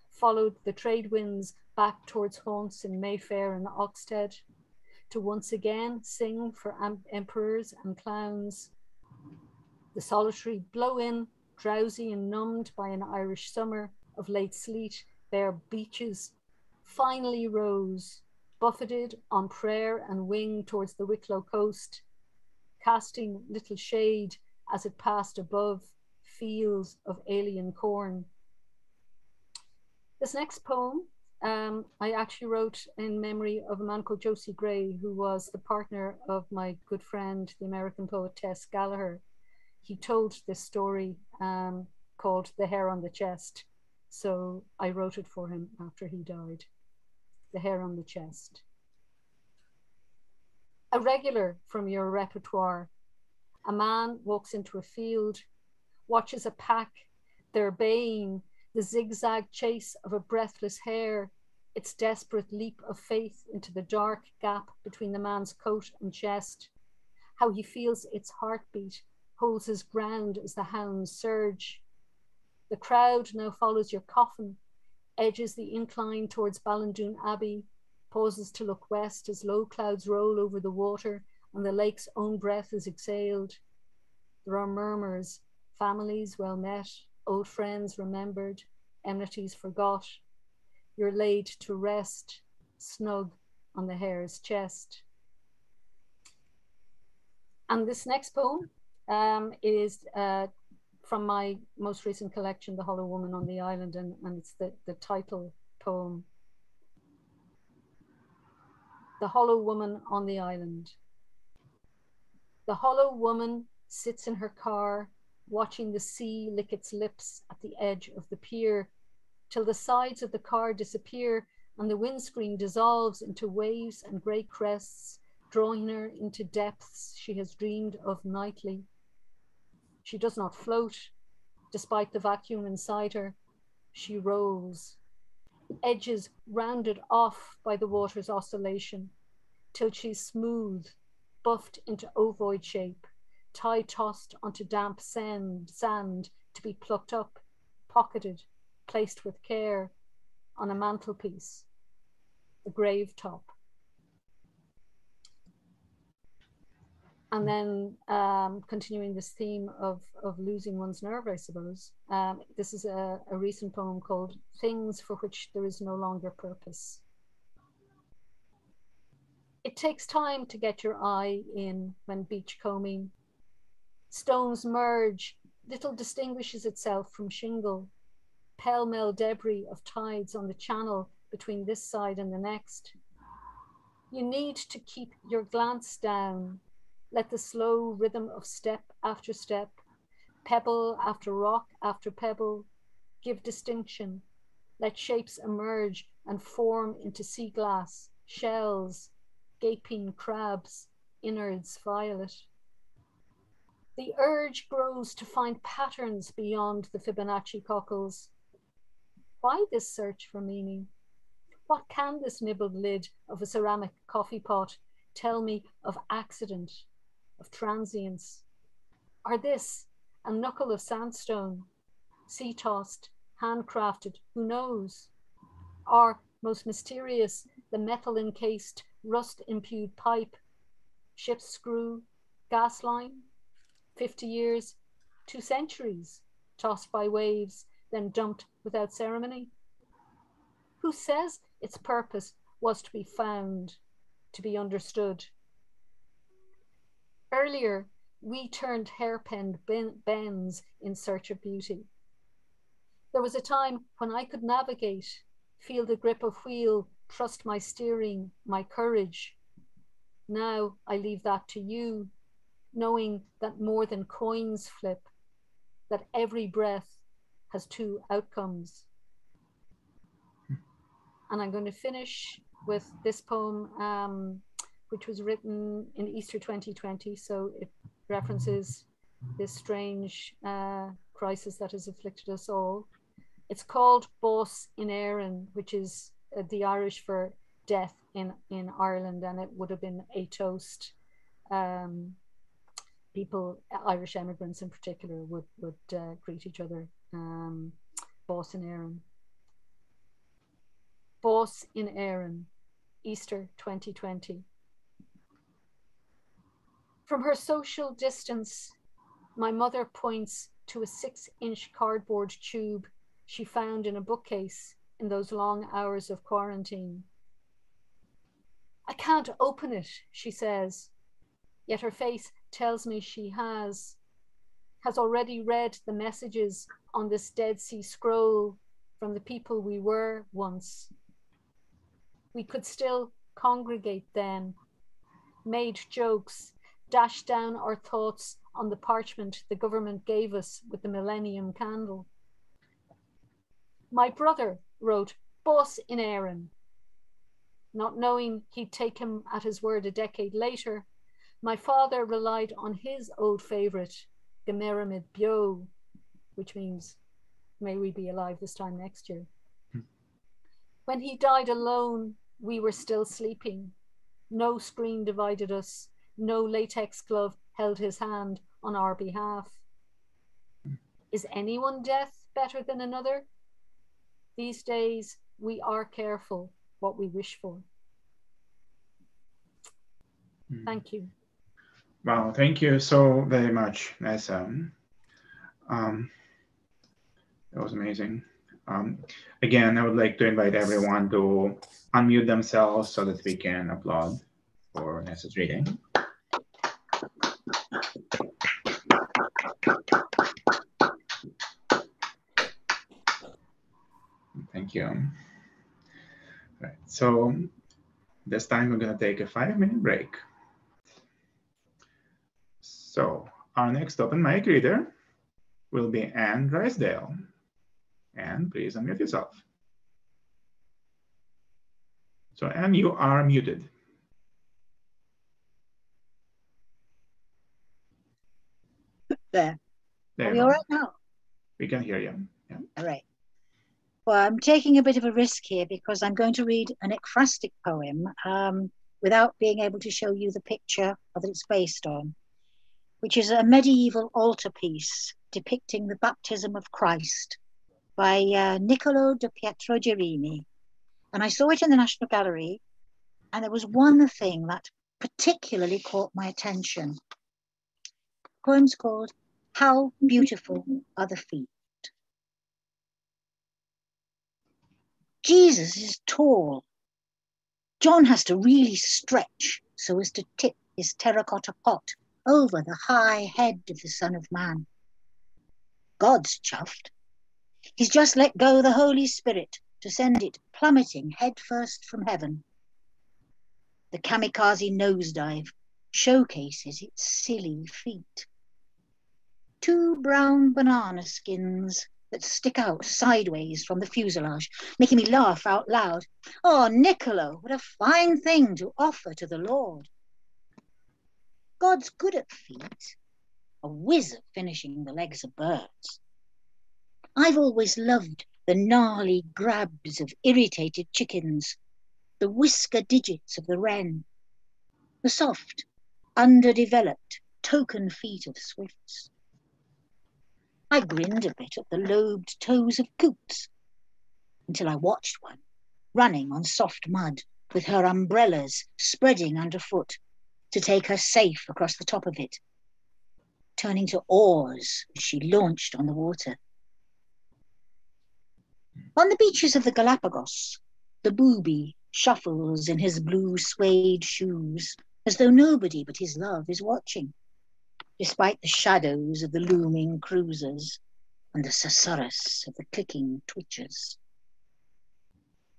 P: followed the trade winds back towards haunts in Mayfair and Oxted, to once again sing for emperors and clowns. The solitary blow in, drowsy and numbed by an Irish summer of late sleet, bare beaches, finally rose, buffeted on prayer and wing towards the Wicklow coast, casting little shade as it passed above fields of alien corn. This next poem um, I actually wrote in memory of a man called Josie Gray, who was the partner of my good friend, the American poet Tess Gallagher. He told this story um, called The Hair on the Chest. So I wrote it for him after he died. The Hair on the Chest. A regular from your repertoire. A man walks into a field, watches a pack, their baying the zigzag chase of a breathless hare, its desperate leap of faith into the dark gap between the man's coat and chest, how he feels its heartbeat, holds his ground as the hounds surge. The crowd now follows your coffin, edges the incline towards Ballindoon Abbey, pauses to look west as low clouds roll over the water and the lake's own breath is exhaled. There are murmurs, families well met, old friends remembered, enmities forgot. You're laid to rest, snug on the hare's chest. And this next poem um, is uh, from my most recent collection, The Hollow Woman on the Island, and, and it's the, the title poem. The Hollow Woman on the Island. The hollow woman sits in her car watching the sea lick its lips at the edge of the pier till the sides of the car disappear and the windscreen dissolves into waves and grey crests, drawing her into depths she has dreamed of nightly. She does not float, despite the vacuum inside her. She rolls, edges rounded off by the water's oscillation, till she's smooth, buffed into ovoid shape, tie tossed onto damp sand, sand to be plucked up, pocketed, placed with care on a mantelpiece, the grave top. And then um, continuing this theme of, of losing one's nerve, I suppose, um, this is a, a recent poem called Things for Which There Is No Longer Purpose. It takes time to get your eye in when beachcombing Stones merge, little distinguishes itself from shingle, pell mell debris of tides on the channel between this side and the next. You need to keep your glance down, let the slow rhythm of step after step, pebble after rock after pebble, give distinction. Let shapes emerge and form into sea glass, shells, gaping crabs, innards violet. The urge grows to find patterns beyond the Fibonacci cockles. Why this search for meaning? What can this nibbled lid of a ceramic coffee pot tell me of accident, of transience? Are this a knuckle of sandstone, sea tossed, handcrafted, who knows? Or, most mysterious, the metal encased, rust imbued pipe, ship's screw, gas line, 50 years, two centuries, tossed by waves, then dumped without ceremony? Who says its purpose was to be found, to be understood? Earlier, we turned hairpin bends in search of beauty. There was a time when I could navigate, feel the grip of wheel, trust my steering, my courage. Now I leave that to you, knowing that more than coins flip, that every breath has two outcomes. And I'm going to finish with this poem, um, which was written in Easter 2020. So it references this strange uh, crisis that has afflicted us all. It's called Bás in Éirinn, which is uh, the Irish for death in, in Ireland, and it would have been a toast. Um, people, Irish immigrants in particular, would, would uh, greet each other. Um, Bás in Éirinn. Bás in Éirinn, Easter 2020. From her social distance, my mother points to a six inch cardboard tube she found in a bookcase in those long hours of quarantine. I can't open it, she says, yet her face tells me she has, has already read the messages on this Dead Sea Scroll from the people we were once. We could still congregate then, made jokes, dashed down our thoughts on the parchment the government gave us with the Millennium Candle. My brother wrote Bás in Éirinn. Not knowing he'd take him at his word a decade later, my father relied on his old favourite, Gemeramid Bio, which means, may we be alive this time next year. Hmm. When he died alone, we were still sleeping. No screen divided us, no latex glove held his hand on our behalf. Is anyone death better than another? These days, we are careful what we wish for.
A: Mm.
P: Thank you.
A: Wow, thank you so very much, Nessa. Um, that was amazing. Um, again, I would like to invite everyone to unmute themselves so that we can applaud for Nessa's reading. Thank you. Right, so this time we're going to take a five minute break. So our next open mic reader will be Ann Drysdale. Ann, please unmute yourself. So Ann, you are muted.
Q: There.
A: There
Q: Are we all right now?
A: We can hear you. Yeah.
Q: All right. Well, I'm taking a bit of a risk here because I'm going to read an ekphrastic poem um, without being able to show you the picture that it's based on, which is a medieval altarpiece depicting the baptism of Christ by uh, Niccolo da Pietro Gerini. And I saw it in the National Gallery, and there was one thing that particularly caught my attention. The poem's called How Beautiful Are the Feet. Jesus is tall. John has to really stretch so as to tip his terracotta pot over the high head of the Son of Man. God's chuffed. He's just let go the Holy Spirit to send it plummeting headfirst from heaven. The kamikaze nosedive showcases its silly feet. Two brown banana skins that stick out sideways from the fuselage, making me laugh out loud. Oh, Niccolo, what a fine thing to offer to the Lord. God's good at feet, a whiz at finishing the legs of birds. I've always loved the gnarly grabs of irritated chickens, the whisker digits of the wren, the soft, underdeveloped token feet of swifts. I grinned a bit at the lobed toes of coots until I watched one running on soft mud with her umbrellas spreading underfoot to take her safe across the top of it, turning to oars as she launched on the water, On the beaches of the Galapagos, the booby shuffles in his blue suede shoes as though nobody but his love is watching, despite the shadows of the looming cruisers and the susurrus of the clicking twitches.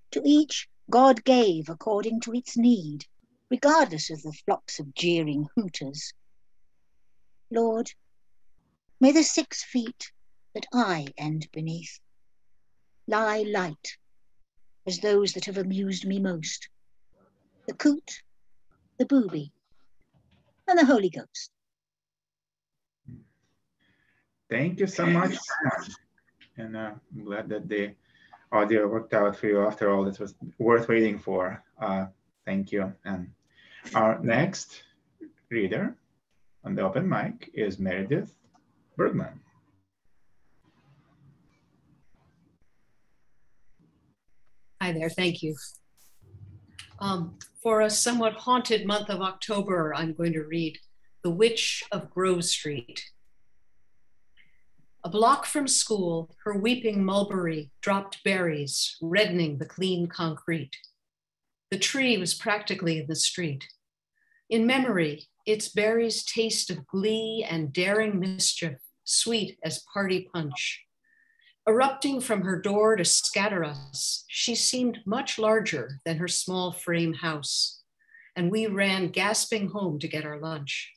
Q: To each God gave according to its need, regardless of the flocks of jeering hooters. Lord, may the six feet that I end beneath lie light as those that have amused me most the coot, the booby, and the Holy Ghost.
A: Thank you so much. And uh, I'm glad that the audio worked out for you after all. This was worth waiting for. Uh, thank you. And our next reader on the open mic is Meredith Bergmann.
R: Hi there, thank you. Um, for a somewhat haunted month of October, I'm going to read The Witch of Grove Street. A block from school, her weeping mulberry dropped berries, reddening the clean concrete. The tree was practically in the street. In memory, its berries taste of glee and daring mischief, sweet as party punch. Erupting from her door to scatter us, she seemed much larger than her small frame house, and we ran gasping home to get our lunch.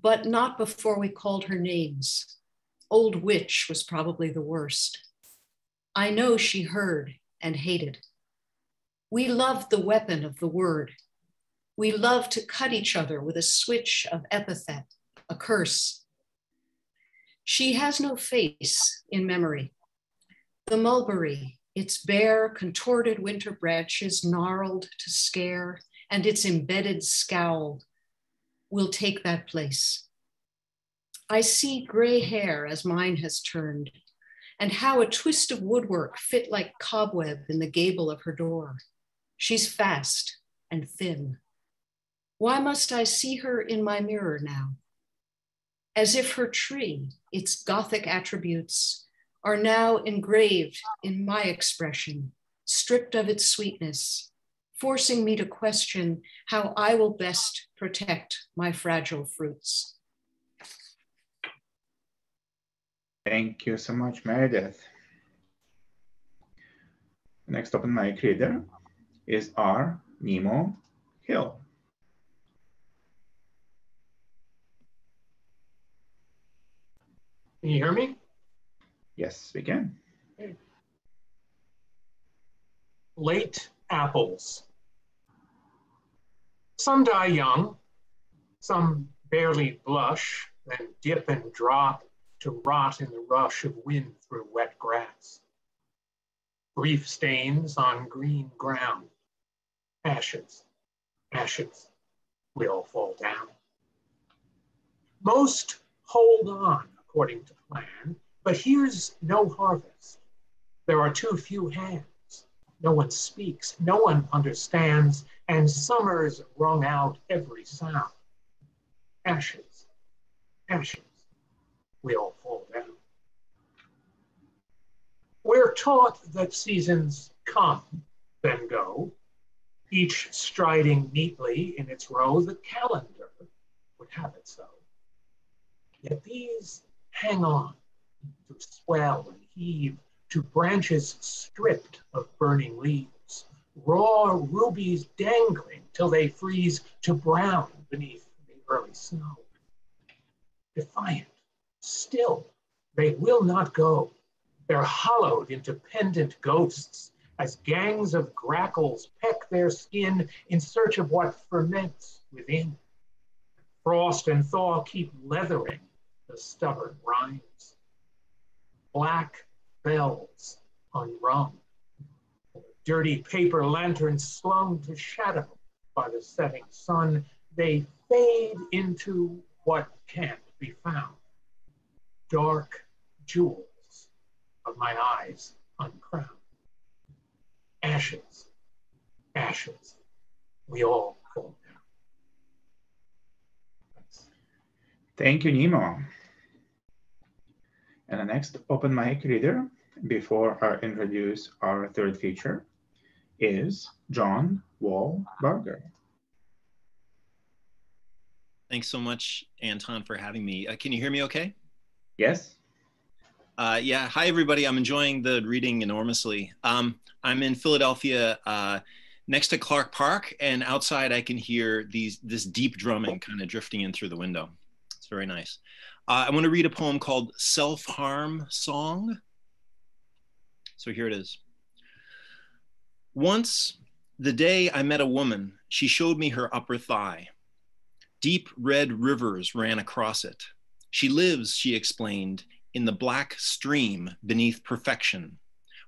R: But not before we called her names. Old Witch was probably the worst. I know she heard and hated. We loved the weapon of the word. We loved to cut each other with a switch of epithet, a curse, she has no face in memory. The mulberry, its bare, contorted winter branches gnarled to scare, and its embedded scowl will take that place. I see gray hair as mine has turned, and how a twist of woodwork fit like cobweb in the gable of her door. She's fast and thin. Why must I see her in my mirror now? as if her tree, its Gothic attributes, are now engraved in my expression, stripped of its sweetness, forcing me to question how I will best protect my fragile fruits.
A: Thank you so much, Meredith. Next open mic reader is R. Nemo Hill.
K: Can you hear me?
A: Yes, we can.
K: Late apples. Some die young, some barely blush, then dip and drop to rot in the rush of wind through wet grass. Brief stains on green ground. Ashes, ashes, we all fall down. Most hold on according to plan, but here's no harvest. There are too few hands. No one speaks, no one understands, and summer's wrung out every sound. Ashes, ashes, we all fall down. We're taught that seasons come, then go, each striding neatly in its row. The calendar would have it so. Yet these hang on, to swell and heave, to branches stripped of burning leaves, raw rubies dangling till they freeze to brown beneath the early snow. Defiant, still, they will not go. They're hollowed into pendant ghosts as gangs of grackles peck their skin in search of what ferments within. Frost and thaw keep leathering the stubborn rhymes. Black bells unrung, dirty paper lanterns slung to shadow by the setting sun, they fade into what can't be found. Dark jewels of my eyes uncrowned. Ashes, ashes, we all fall down.
A: Thank you, Nemo. And the next open mic reader before I introduce our third feature is John Wall Barger.
S: Thanks so much, Anton, for having me. Uh, can you hear me okay?
A: Yes.
S: Uh, yeah, hi everybody. I'm enjoying the reading enormously. Um, I'm in Philadelphia uh, next to Clark Park, and outside I can hear these this deep drumming kind of drifting in through the window. It's very nice. Uh, I want to read a poem called Self Harm Song. So here it is. Once, the day I met a woman, she showed me her upper thigh. Deep red rivers ran across it. She lives, she explained, in the black stream beneath perfection.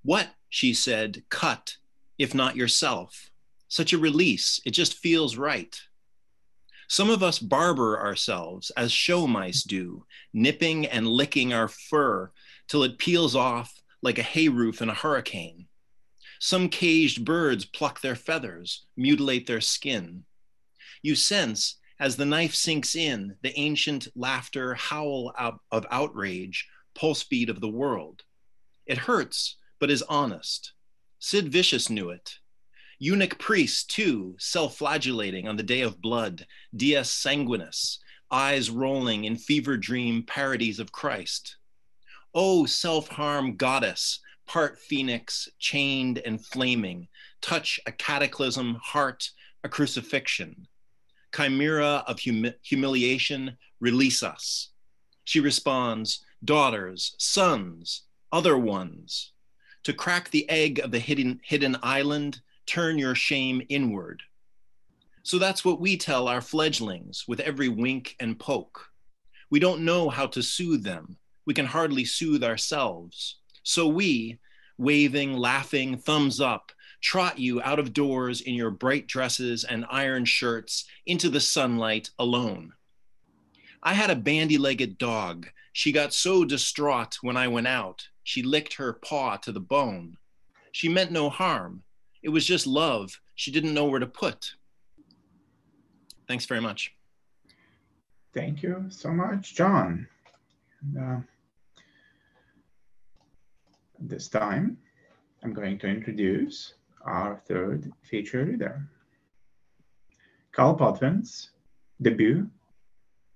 S: What, she said, cut, if not yourself? Such a release, it just feels right. Some of us barber ourselves as show mice do, nipping and licking our fur till it peels off like a hay roof in a hurricane. Some caged birds pluck their feathers, mutilate their skin. You sense, as the knife sinks in, the ancient laughter howl of outrage, pulse beat of the world. It hurts, but is honest. Sid Vicious knew it. Eunuch priests, too, self flagellating on the day of blood, dies sanguinis, eyes rolling in fever dream parodies of Christ. Oh, self harm goddess, part phoenix, chained and flaming, touch a cataclysm, heart a crucifixion. Chimera of humi- humiliation, release us. She responds, daughters, sons, other ones. To crack the egg of the hidden, hidden island, turn your shame inward. So that's what we tell our fledglings with every wink and poke. We don't know how to soothe them. We can hardly soothe ourselves. So we, waving, laughing, thumbs up, trot you out of doors in your bright dresses and iron shirts into the sunlight alone. I had a bandy legged dog. She got so distraught when I went out, she licked her paw to the bone. She meant no harm. It was just love she didn't know where to put. Thanks very much.
A: Thank you so much, John. And, uh, this time, I'm going to introduce our third feature reader. Kyle Potvin's debut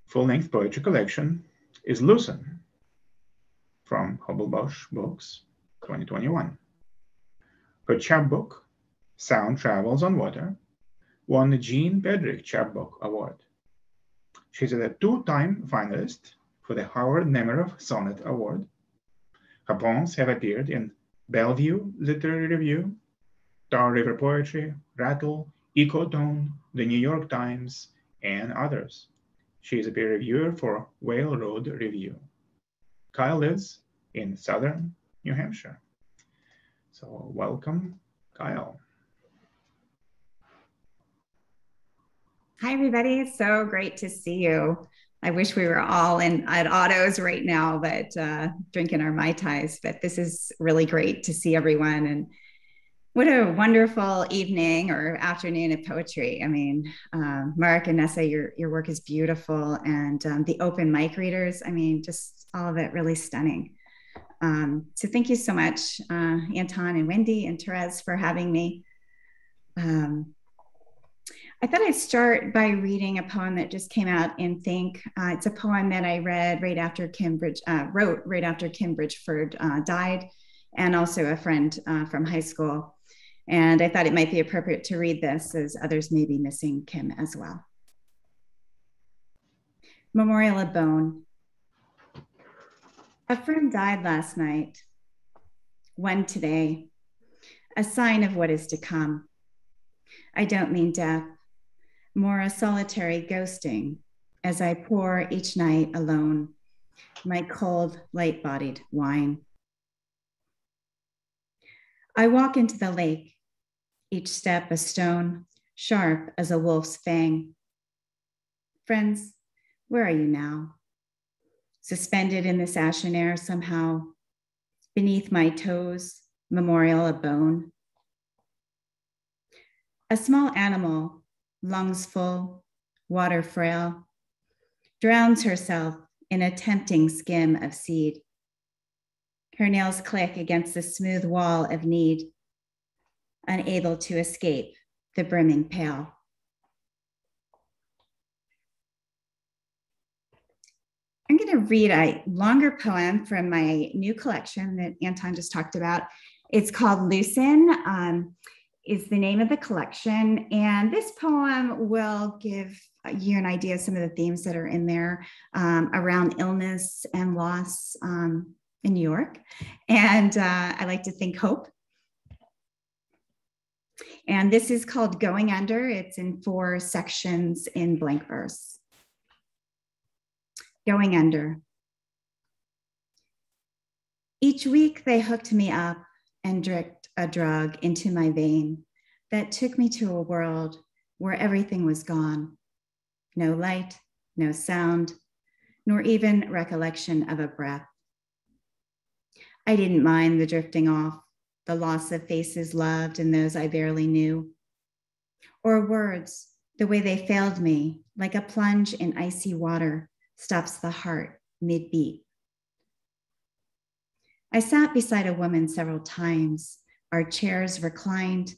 A: full-length poetry collection is Lucen from Hobelbosch Books 2021. Her chapbook, Sound Travels on Water, won the Jean Pedrick Chapbook Award. She's a two-time finalist for the Howard Nemerov Sonnet Award. Her poems have appeared in Bellevue Literary Review, Tar River Poetry, Rattle, Ecotone, the New York Times, and others. She is a peer reviewer for Whale Road Review. Kyle lives in southern New Hampshire. So welcome, Kyle.
T: Hi, everybody. It's So great to see you. I wish we were all in at autos right now, but uh, drinking our Mai Tais. But this is really great to see everyone. And what a wonderful evening or afternoon of poetry. I mean, uh, Mark and Nessa, your, your work is beautiful. And um, the open mic readers, I mean, just all of it really stunning. Um, so thank you so much, uh, Anton and Wendy and Therese for having me. Um, I thought I'd start by reading a poem that just came out in Think. Uh, it's a poem that I read right after Cambridge, uh, wrote right after Kim Bridgford uh, died, and also a friend uh, from high school. And I thought it might be appropriate to read this as others may be missing Kim as well. Memorial of Bone. A friend died last night, one today, a sign of what is to come. I don't mean death more a solitary ghosting as I pour each night alone my cold, light bodied wine. I walk into the lake, each step a stone, sharp as a wolf's fang. Friends, where are you now? Suspended in this ashen air somehow, beneath my toes, memorial a bone. A small animal lungs full, water frail, drowns herself in a tempting skim of seed. Her nails click against the smooth wall of need, unable to escape the brimming pail. I'm going to read a longer poem from my new collection that Anton just talked about. It's called Loosen, um, is the name of the collection. And this poem will give you an idea of some of the themes that are in there um, around illness and loss um, in New York. And uh, I like to think hope. And this is called Going Under. It's in four sections in blank verse going under. Each week, they hooked me up and dripped a drug into my vein that took me to a world where everything was gone no light, no sound, nor even recollection of a breath. I didn't mind the drifting off, the loss of faces loved and those I barely knew, or words, the way they failed me, like a plunge in icy water stops the heart mid beat. I sat beside a woman several times, our chairs reclined,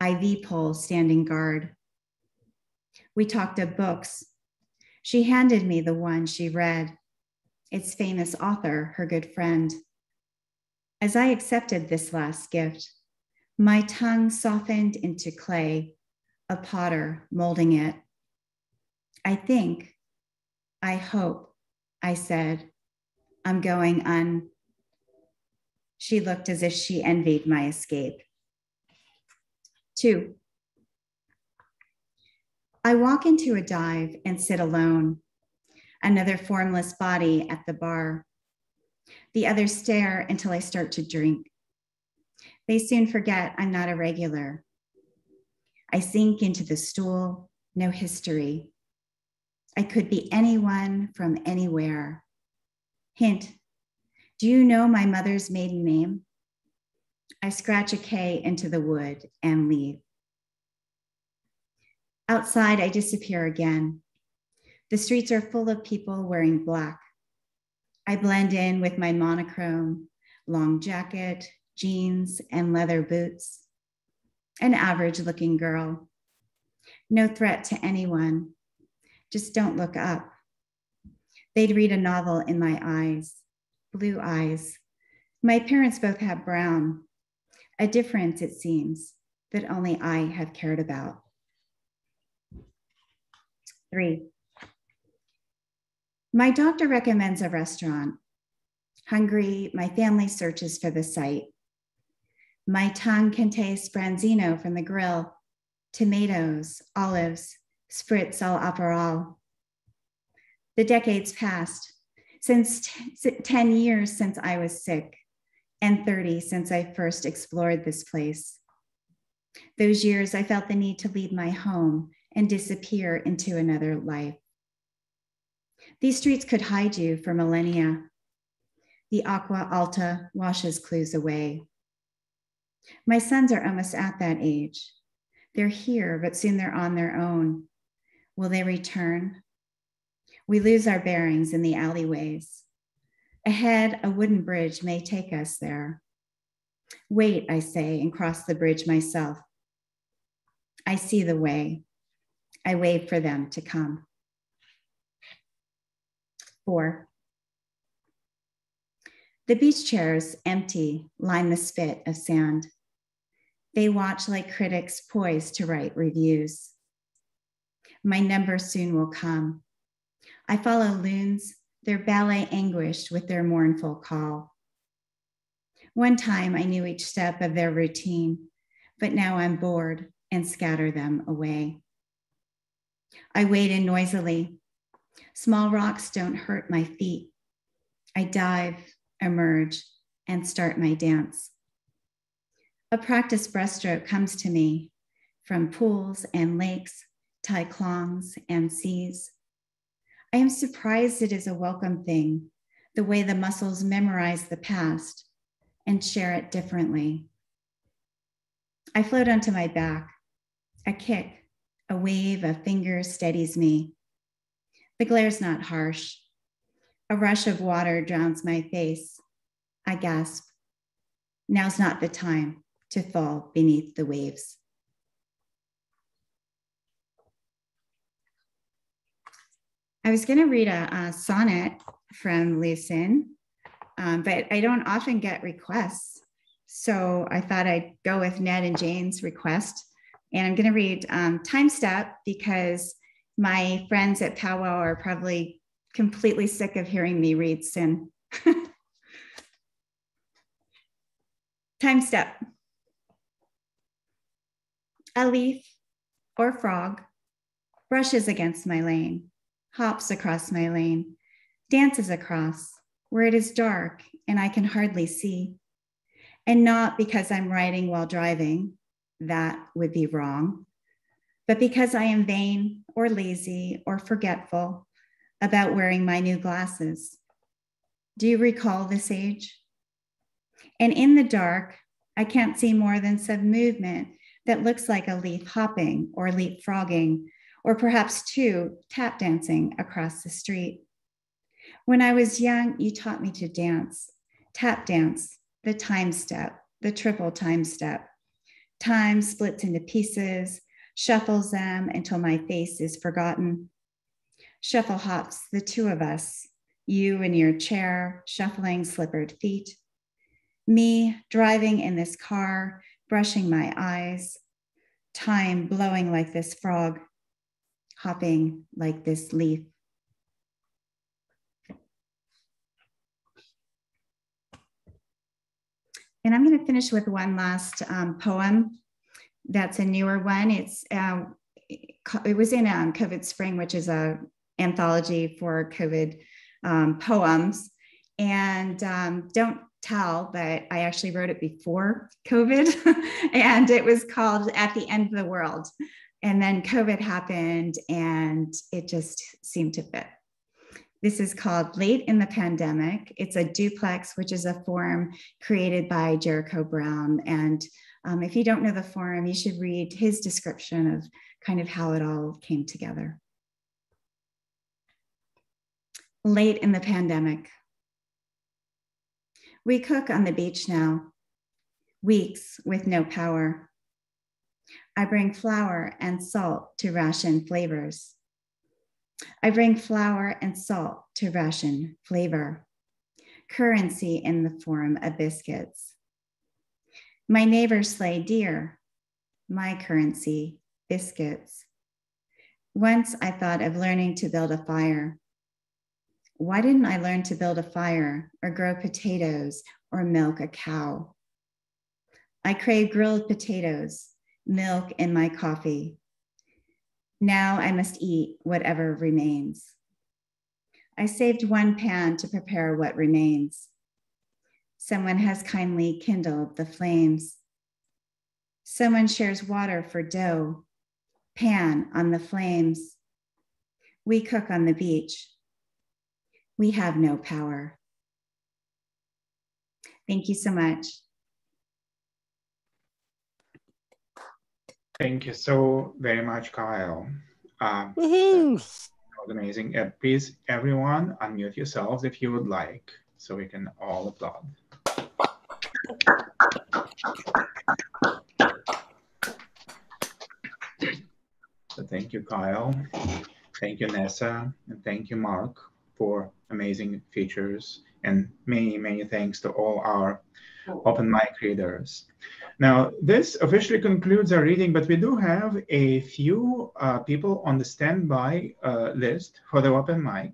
T: IV pole standing guard. We talked of books. She handed me the one she read, its famous author, her good friend. As I accepted this last gift, my tongue softened into clay, a potter molding it. I think I hope, I said, I'm going un. She looked as if she envied my escape. Two, I walk into a dive and sit alone, another formless body at the bar. The others stare until I start to drink. They soon forget I'm not a regular. I sink into the stool, no history, I could be anyone from anywhere. Hint Do you know my mother's maiden name? I scratch a K into the wood and leave. Outside, I disappear again. The streets are full of people wearing black. I blend in with my monochrome, long jacket, jeans, and leather boots. An average looking girl. No threat to anyone, just don't look up. They'd read a novel in my eyes, blue eyes. My parents both have brown, a difference, it seems, that only I have cared about. Three, my doctor recommends a restaurant. Hungry, my family searches for the site. My tongue can taste branzino from the grill, tomatoes, olives, spritz all aperol. The decades passed, since t- 10 years since I was sick, and 30 since I first explored this place. Those years, I felt the need to leave my home and disappear into another life. These streets could hide you for millennia. The aqua alta washes clues away. My sons are almost at that age. They're here, but soon they're on their own. Will they return? We lose our bearings in the alleyways. Ahead, a wooden bridge may take us there. Wait, I say, and cross the bridge myself. I see the way. I wait for them to come. Four. The beach chairs, empty, line the spit of sand. They watch like critics poised to write reviews. My number soon will come. I follow loons, their ballet anguished with their mournful call. One time I knew each step of their routine, but now I'm bored and scatter them away. I wade in noisily. Small rocks don't hurt my feet. I dive, emerge, and start my dance. A practice breaststroke comes to me from pools and lakes Thai klongs, and seas. I am surprised it is a welcome thing, the way the muscles memorize the past and share it differently. I float onto my back. A kick, a wave of fingers steadies me. The glare's not harsh. A rush of water drowns my face. I gasp. Now's not the time to fall beneath the waves. I was going to read a, a, sonnet from Loosen, um, but I don't often get requests. So I thought I'd go with Ned and Jane's request. And I'm going to read um, Time Step because my friends at Powow are probably completely sick of hearing me read Sin. Time Step. A leaf or frog brushes against my lane, hops across my lane, dances across where it is dark and I can hardly see. And not because I'm riding while driving, that would be wrong, but because I am vain or lazy or forgetful about wearing my new glasses. Do you recall this age? And in the dark, I can't see more than some movement that looks like a leaf hopping or leapfrogging, or perhaps two tap dancing across the street. When I was young, you taught me to dance, tap dance, the time step, the triple time step. Time splits into pieces, shuffles them until my face is forgotten. Shuffle hops, the two of us, you in your chair, shuffling slippered feet. Me driving in this car, brushing my eyes. Time blowing like this frog, hopping like this leaf. And I'm going to finish with one last um, poem. That's a newer one. It's uh, it was in um, COVID Spring, which is a anthology for COVID um, poems. And um, don't tell, but I actually wrote it before COVID, and it was called "At the End of the World." And then COVID happened, and it just seemed to fit. This is called Late in the Pandemic. It's a duplex, which is a form created by Jericho Brown. And um, if you don't know the forum, you should read his description of kind of how it all came together. Late in the pandemic. We cook on the beach now, weeks with no power. I bring flour and salt to ration flavors. I bring flour and salt to ration flavor, currency in the form of biscuits. My neighbors slay deer, my currency, biscuits. Once I thought of learning to build a fire. Why didn't I learn to build a fire or grow potatoes or milk a cow? I crave grilled potatoes, milk in my coffee, now I must eat whatever remains. I saved one pan to prepare what remains. Someone has kindly kindled the flames. Someone shares water for dough, pan on the flames. We cook on the beach. We have no power. Thank you so much.
A: Thank you so very much, Kyle. Um, that was amazing. Uh, please, everyone, unmute yourselves if you would like, so we can all applaud. So thank you, Kyle. Thank you, Nessa, and thank you, Mark, for amazing features. And many, many thanks to all our open mic readers. Now, this officially concludes our reading, but we do have a few uh, people on the standby uh, list for the open mic.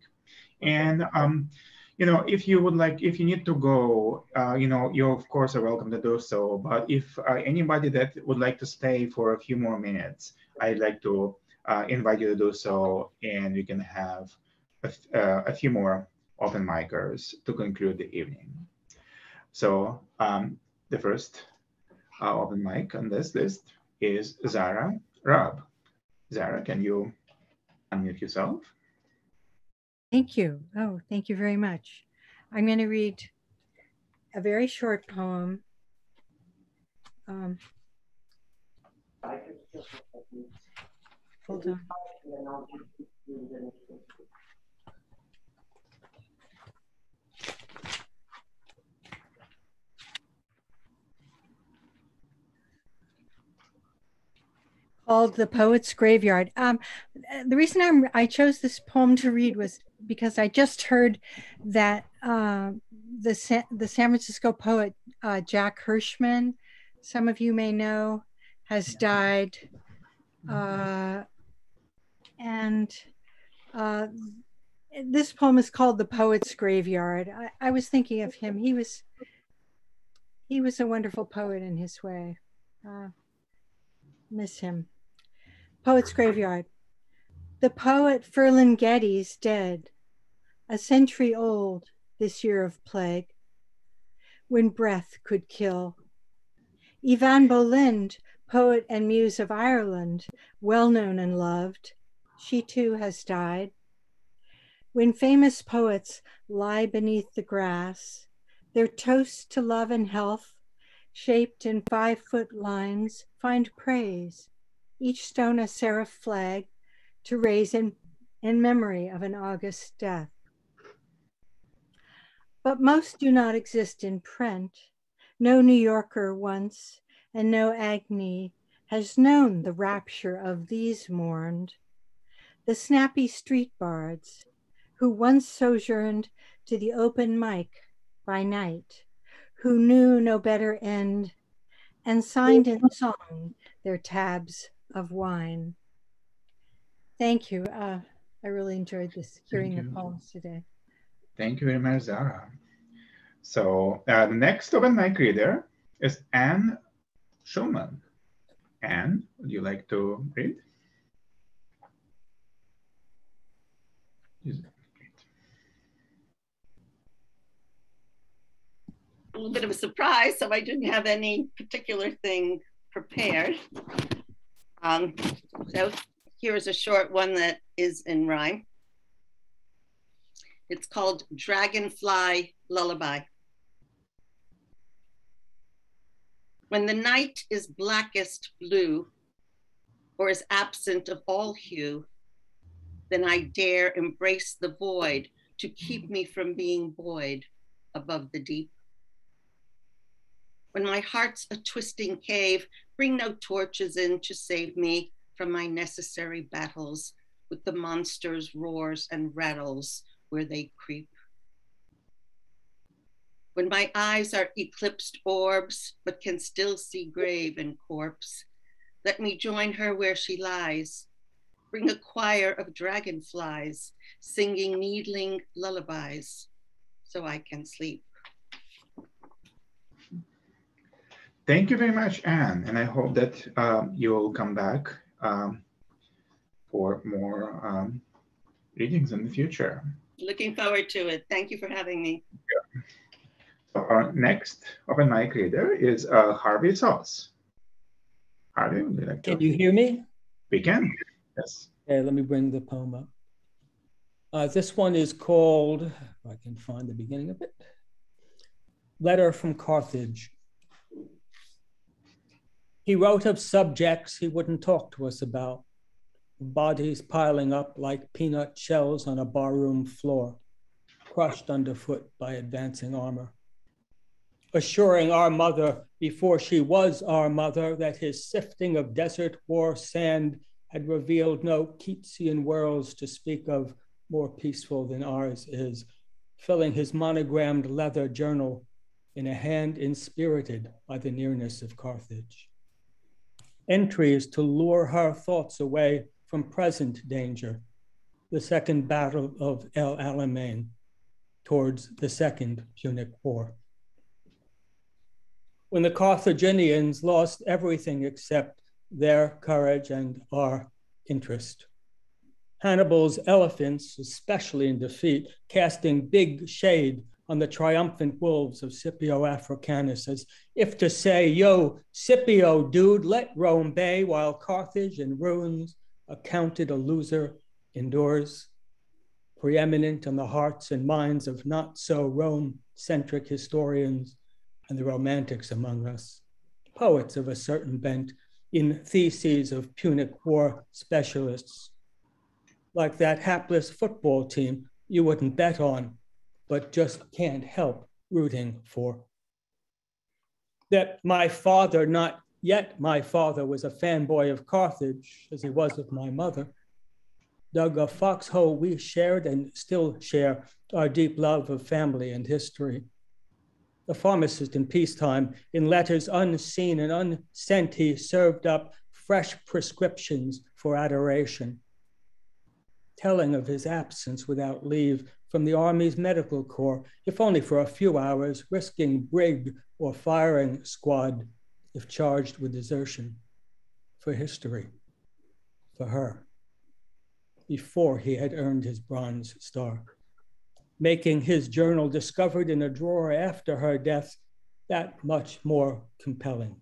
A: And, um, you know, if you would like, if you need to go, uh, you know, you of course are welcome to do so. But if uh, anybody that would like to stay for a few more minutes, I'd like to uh, invite you to do so, and we can have a, uh, a few more open micers to conclude the evening. So um, the first uh, open mic on this list is Zara Raab. Zara, can you unmute yourself?
H: Thank you. Oh, thank you very much. I'm going to read a very short poem. Um, hold on. Called the Poet's Graveyard. Um, the reason I'm, I chose this poem to read was because I just heard that uh, the, Sa- the San Francisco poet uh, Jack Hirschman, some of you may know, has died. Uh, and uh, this poem is called The Poet's Graveyard. I, I was thinking of him. He was he was a wonderful poet in his way. Uh, miss him. Poet's Graveyard. The poet Ferlinghetti's dead, a century old this year of plague, when breath could kill. Eavan Boland, poet and muse of Ireland, well known and loved, she too has died. When famous poets lie beneath the grass, their toasts to love and health, shaped in five foot lines, find praise each stone a serif flag to raise in, in memory of an August death. But most do not exist in print. No New Yorker once, and no Agni has known the rapture of these mourned. The snappy street bards, who once sojourned to the open mic by night, who knew no better end, and signed in song their tabs of wine. Thank you. Uh, I really enjoyed this, hearing the poems today.
A: Thank you very much, Zara. So uh, the next open mic reader is Anne Schulman. Anne, would you like to read?
U: A little bit of a surprise, so I didn't have any particular thing prepared. Um, so here's a short one that is in rhyme. It's called Dragonfly Lullaby. When the night is blackest blue or is absent of all hue, then I dare embrace the void to keep me from being buoyed above the deep. When my heart's a twisting cave, bring no torches in to save me from my necessary battles with the monsters' roars and rattles where they creep. When my eyes are eclipsed orbs, but can still see grave and corpse, let me join her where she lies. Bring a choir of dragonflies, singing needling lullabies, so I can sleep.
A: Thank you very much, Anne, and I hope that um, you'll come back um, for more um, readings in the future.
U: Looking forward to it. Thank you for having me.
A: Yeah. So our next open mic reader is uh, Harvey Soss. Harvey, would you like to?
V: Can you hear me?
A: We can, yes.
V: Okay, let me bring the poem up. Uh, this one is called, if I can find the beginning of it, Letter from Carthage. He wrote of subjects he wouldn't talk to us about, bodies piling up like peanut shells on a barroom floor, crushed underfoot by advancing armor. Assuring our mother before she was our mother that his sifting of desert war sand had revealed no Keatsian worlds to speak of more peaceful than ours is, filling his monogrammed leather journal in a hand inspirited by the nearness of Carthage entries to lure her thoughts away from present danger, the second battle of El Alamein, towards the second Punic War. When the Carthaginians lost everything except their courage and our interest. Hannibal's elephants, especially in defeat, casting big shade on the triumphant wolves of Scipio Africanus, as if to say, Yo, Scipio, dude, let Rome bay while Carthage in ruins accounted a loser endures. preeminent on the hearts and minds of not so Rome centric historians and the romantics among us, poets of a certain bent in theses of Punic War specialists, like that hapless football team you wouldn't bet on but just can't help rooting for. That my father, not Yet my father was a fanboy of Carthage, as he was of my mother. Dug a foxhole, we shared and still share our deep love of family and history. The pharmacist in peacetime, in letters unseen and unsent, he served up fresh prescriptions for adoration. Telling of his absence without leave from the Army's Medical Corps, if only for a few hours, risking brig or firing squad if charged with desertion for history, for her, before he had earned his Bronze Star. Making his journal discovered in a drawer after her death that much more compelling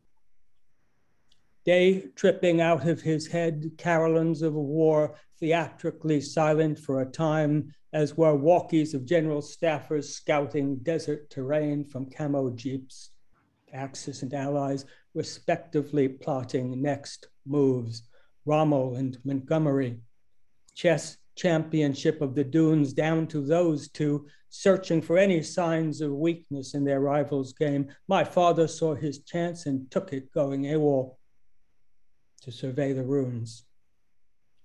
V: day tripping out of his head carolins of war, theatrically silent for a time, as were walkies of general staffers scouting desert terrain from camo jeeps, Axis and allies respectively plotting next moves, Rommel and Montgomery, chess championship of the dunes down to those two searching for any signs of weakness in their rival's game. My father saw his chance and took it going AWOL to survey the ruins.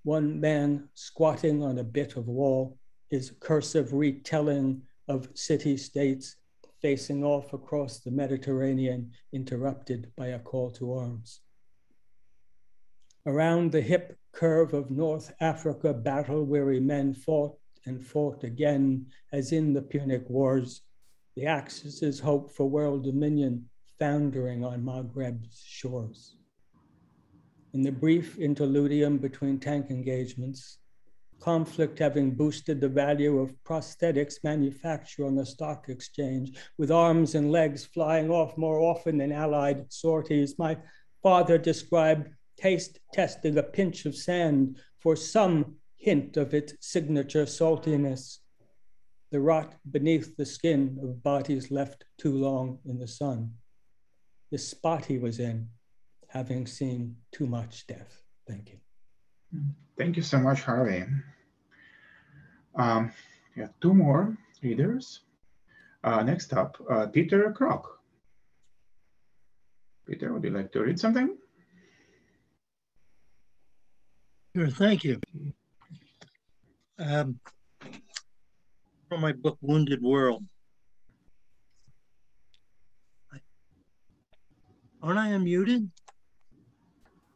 V: One man squatting on a bit of wall, his cursive retelling of city states facing off across the Mediterranean, interrupted by a call to arms. Around the hip curve of North Africa, battle weary men fought and fought again, as in the Punic Wars, the Axis's hope for world dominion foundering on Maghreb's shores. In the brief interludium between tank engagements, conflict having boosted the value of prosthetics manufacture on the stock exchange, with arms and legs flying off more often than allied sorties, my father described taste testing a pinch of sand for some hint of its signature saltiness, the rot beneath the skin of bodies left too long in the sun. The spot he was in having seen too much death. Thank you.
A: Thank you so much, Harvey. Um, we have two more readers. Uh, next up, uh, Peter Krok. Peter, would you like to read something?
J: Sure, thank you. Um, from my book, Wounded World. Aren't I unmuted?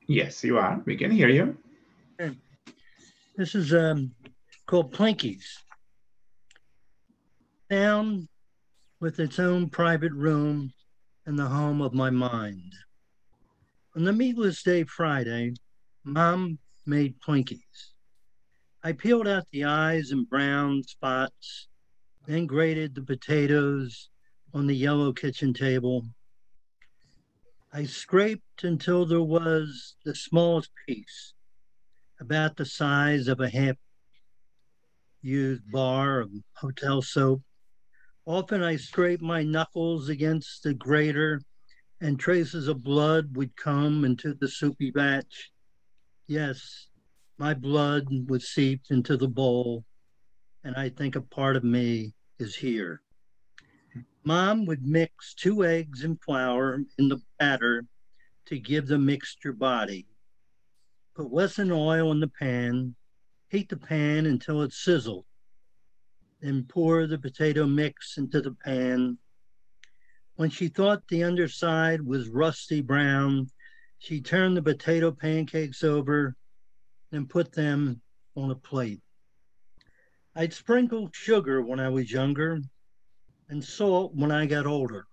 A: Yes, you are. We can hear you.
J: This is um, called Plinkies. Town with its own private room and the home of my mind. On the meatless day Friday, Mom made Plinkies. I peeled out the eyes and brown spots, then grated the potatoes on the yellow kitchen table I scraped until there was the smallest piece, about the size of a half used bar of hotel soap. Often I scraped my knuckles against the grater and traces of blood would come into the soupy batch. Yes, my blood would seep into the bowl, and I think a part of me is here. Mom would mix two eggs and flour in the batter to give the mixture body. Put less than oil in the pan, heat the pan until it sizzled. Then pour the potato mix into the pan. When she thought the underside was rusty brown, she turned the potato pancakes over and put them on a plate. I'd sprinkled sugar when I was younger and salt when I got older.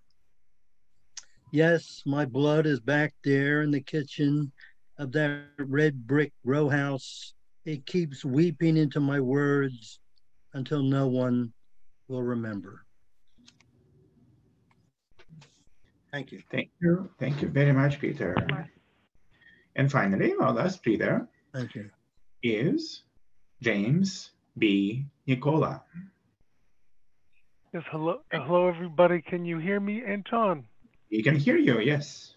J: Yes, my blood is back there in the kitchen of that red brick row house. It keeps weeping into my words until no one will remember. Thank you.
A: Thank you. Thank you very much, Peter. And finally, our last Peter
J: Thank you.
A: is James B. Nicola.
W: Yes, hello, hello, everybody. Can you hear me, Anton?
A: We can hear you, yes.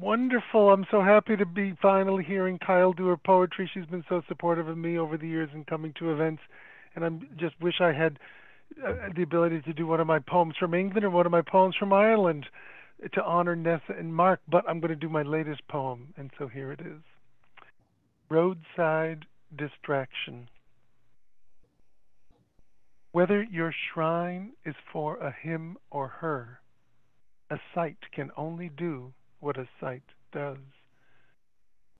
W: Wonderful. I'm so happy to be finally hearing Kyle do her poetry. She's been so supportive of me over the years and coming to events. And I just wish I had uh, the ability to do one of my poems from England or one of my poems from Ireland. to honor Nessa and Mark, but I'm going to do my latest poem, and so here it is Roadside Distraction. Whether your shrine is for a him or her, a sight can only do what a sight does.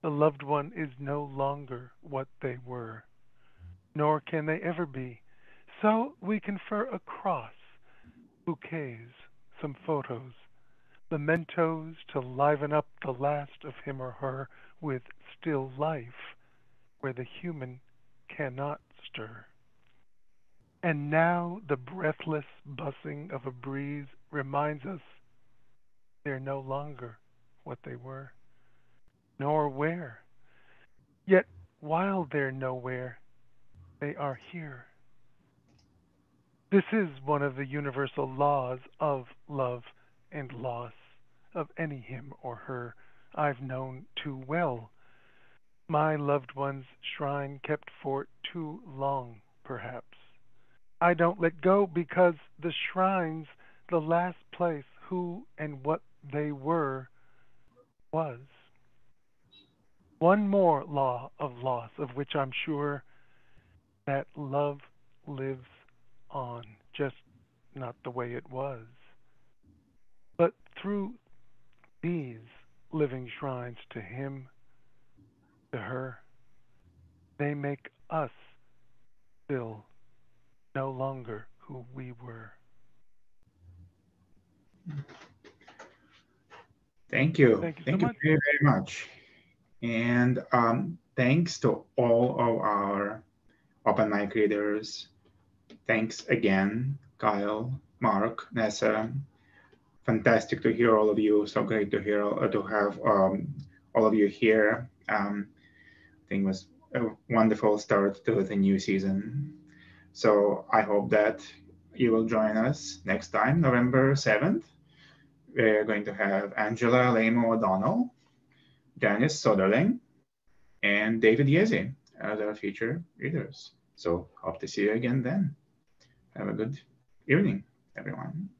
W: The loved one is no longer what they were, nor can they ever be. So we confer a cross, bouquets, some photos, mementos to liven up the last of him or her with still life where the human cannot stir. And now the breathless buzzing of a breeze reminds us they're no longer what they were, nor where. Yet while they're nowhere, they are here. This is one of the universal laws of love and loss of any him or her I've known too well. My loved one's shrine kept fort too long, perhaps. I don't let go because the shrine's the last place who and what they were was. One more law of loss of which I'm sure that love lives on, just not the way it was. But through these living shrines to him, to her, they make us still no longer who we were.
A: Thank you.
W: Thank you so
A: Thank you
W: much.
A: very, very much. And um, thanks to all of our open mic readers. Thanks again, Kyle, Mark, Nessa. Fantastic to hear all of you. So great to hear uh, to have um, all of you here. Um, I think it was a wonderful start to the new season. So I hope that you will join us next time, November 7th. We're going to have Angela Alaimo O'Donnell, Janice Soderling, and David Yezzi as our feature readers. So hope to see you again then. Have a good evening, everyone.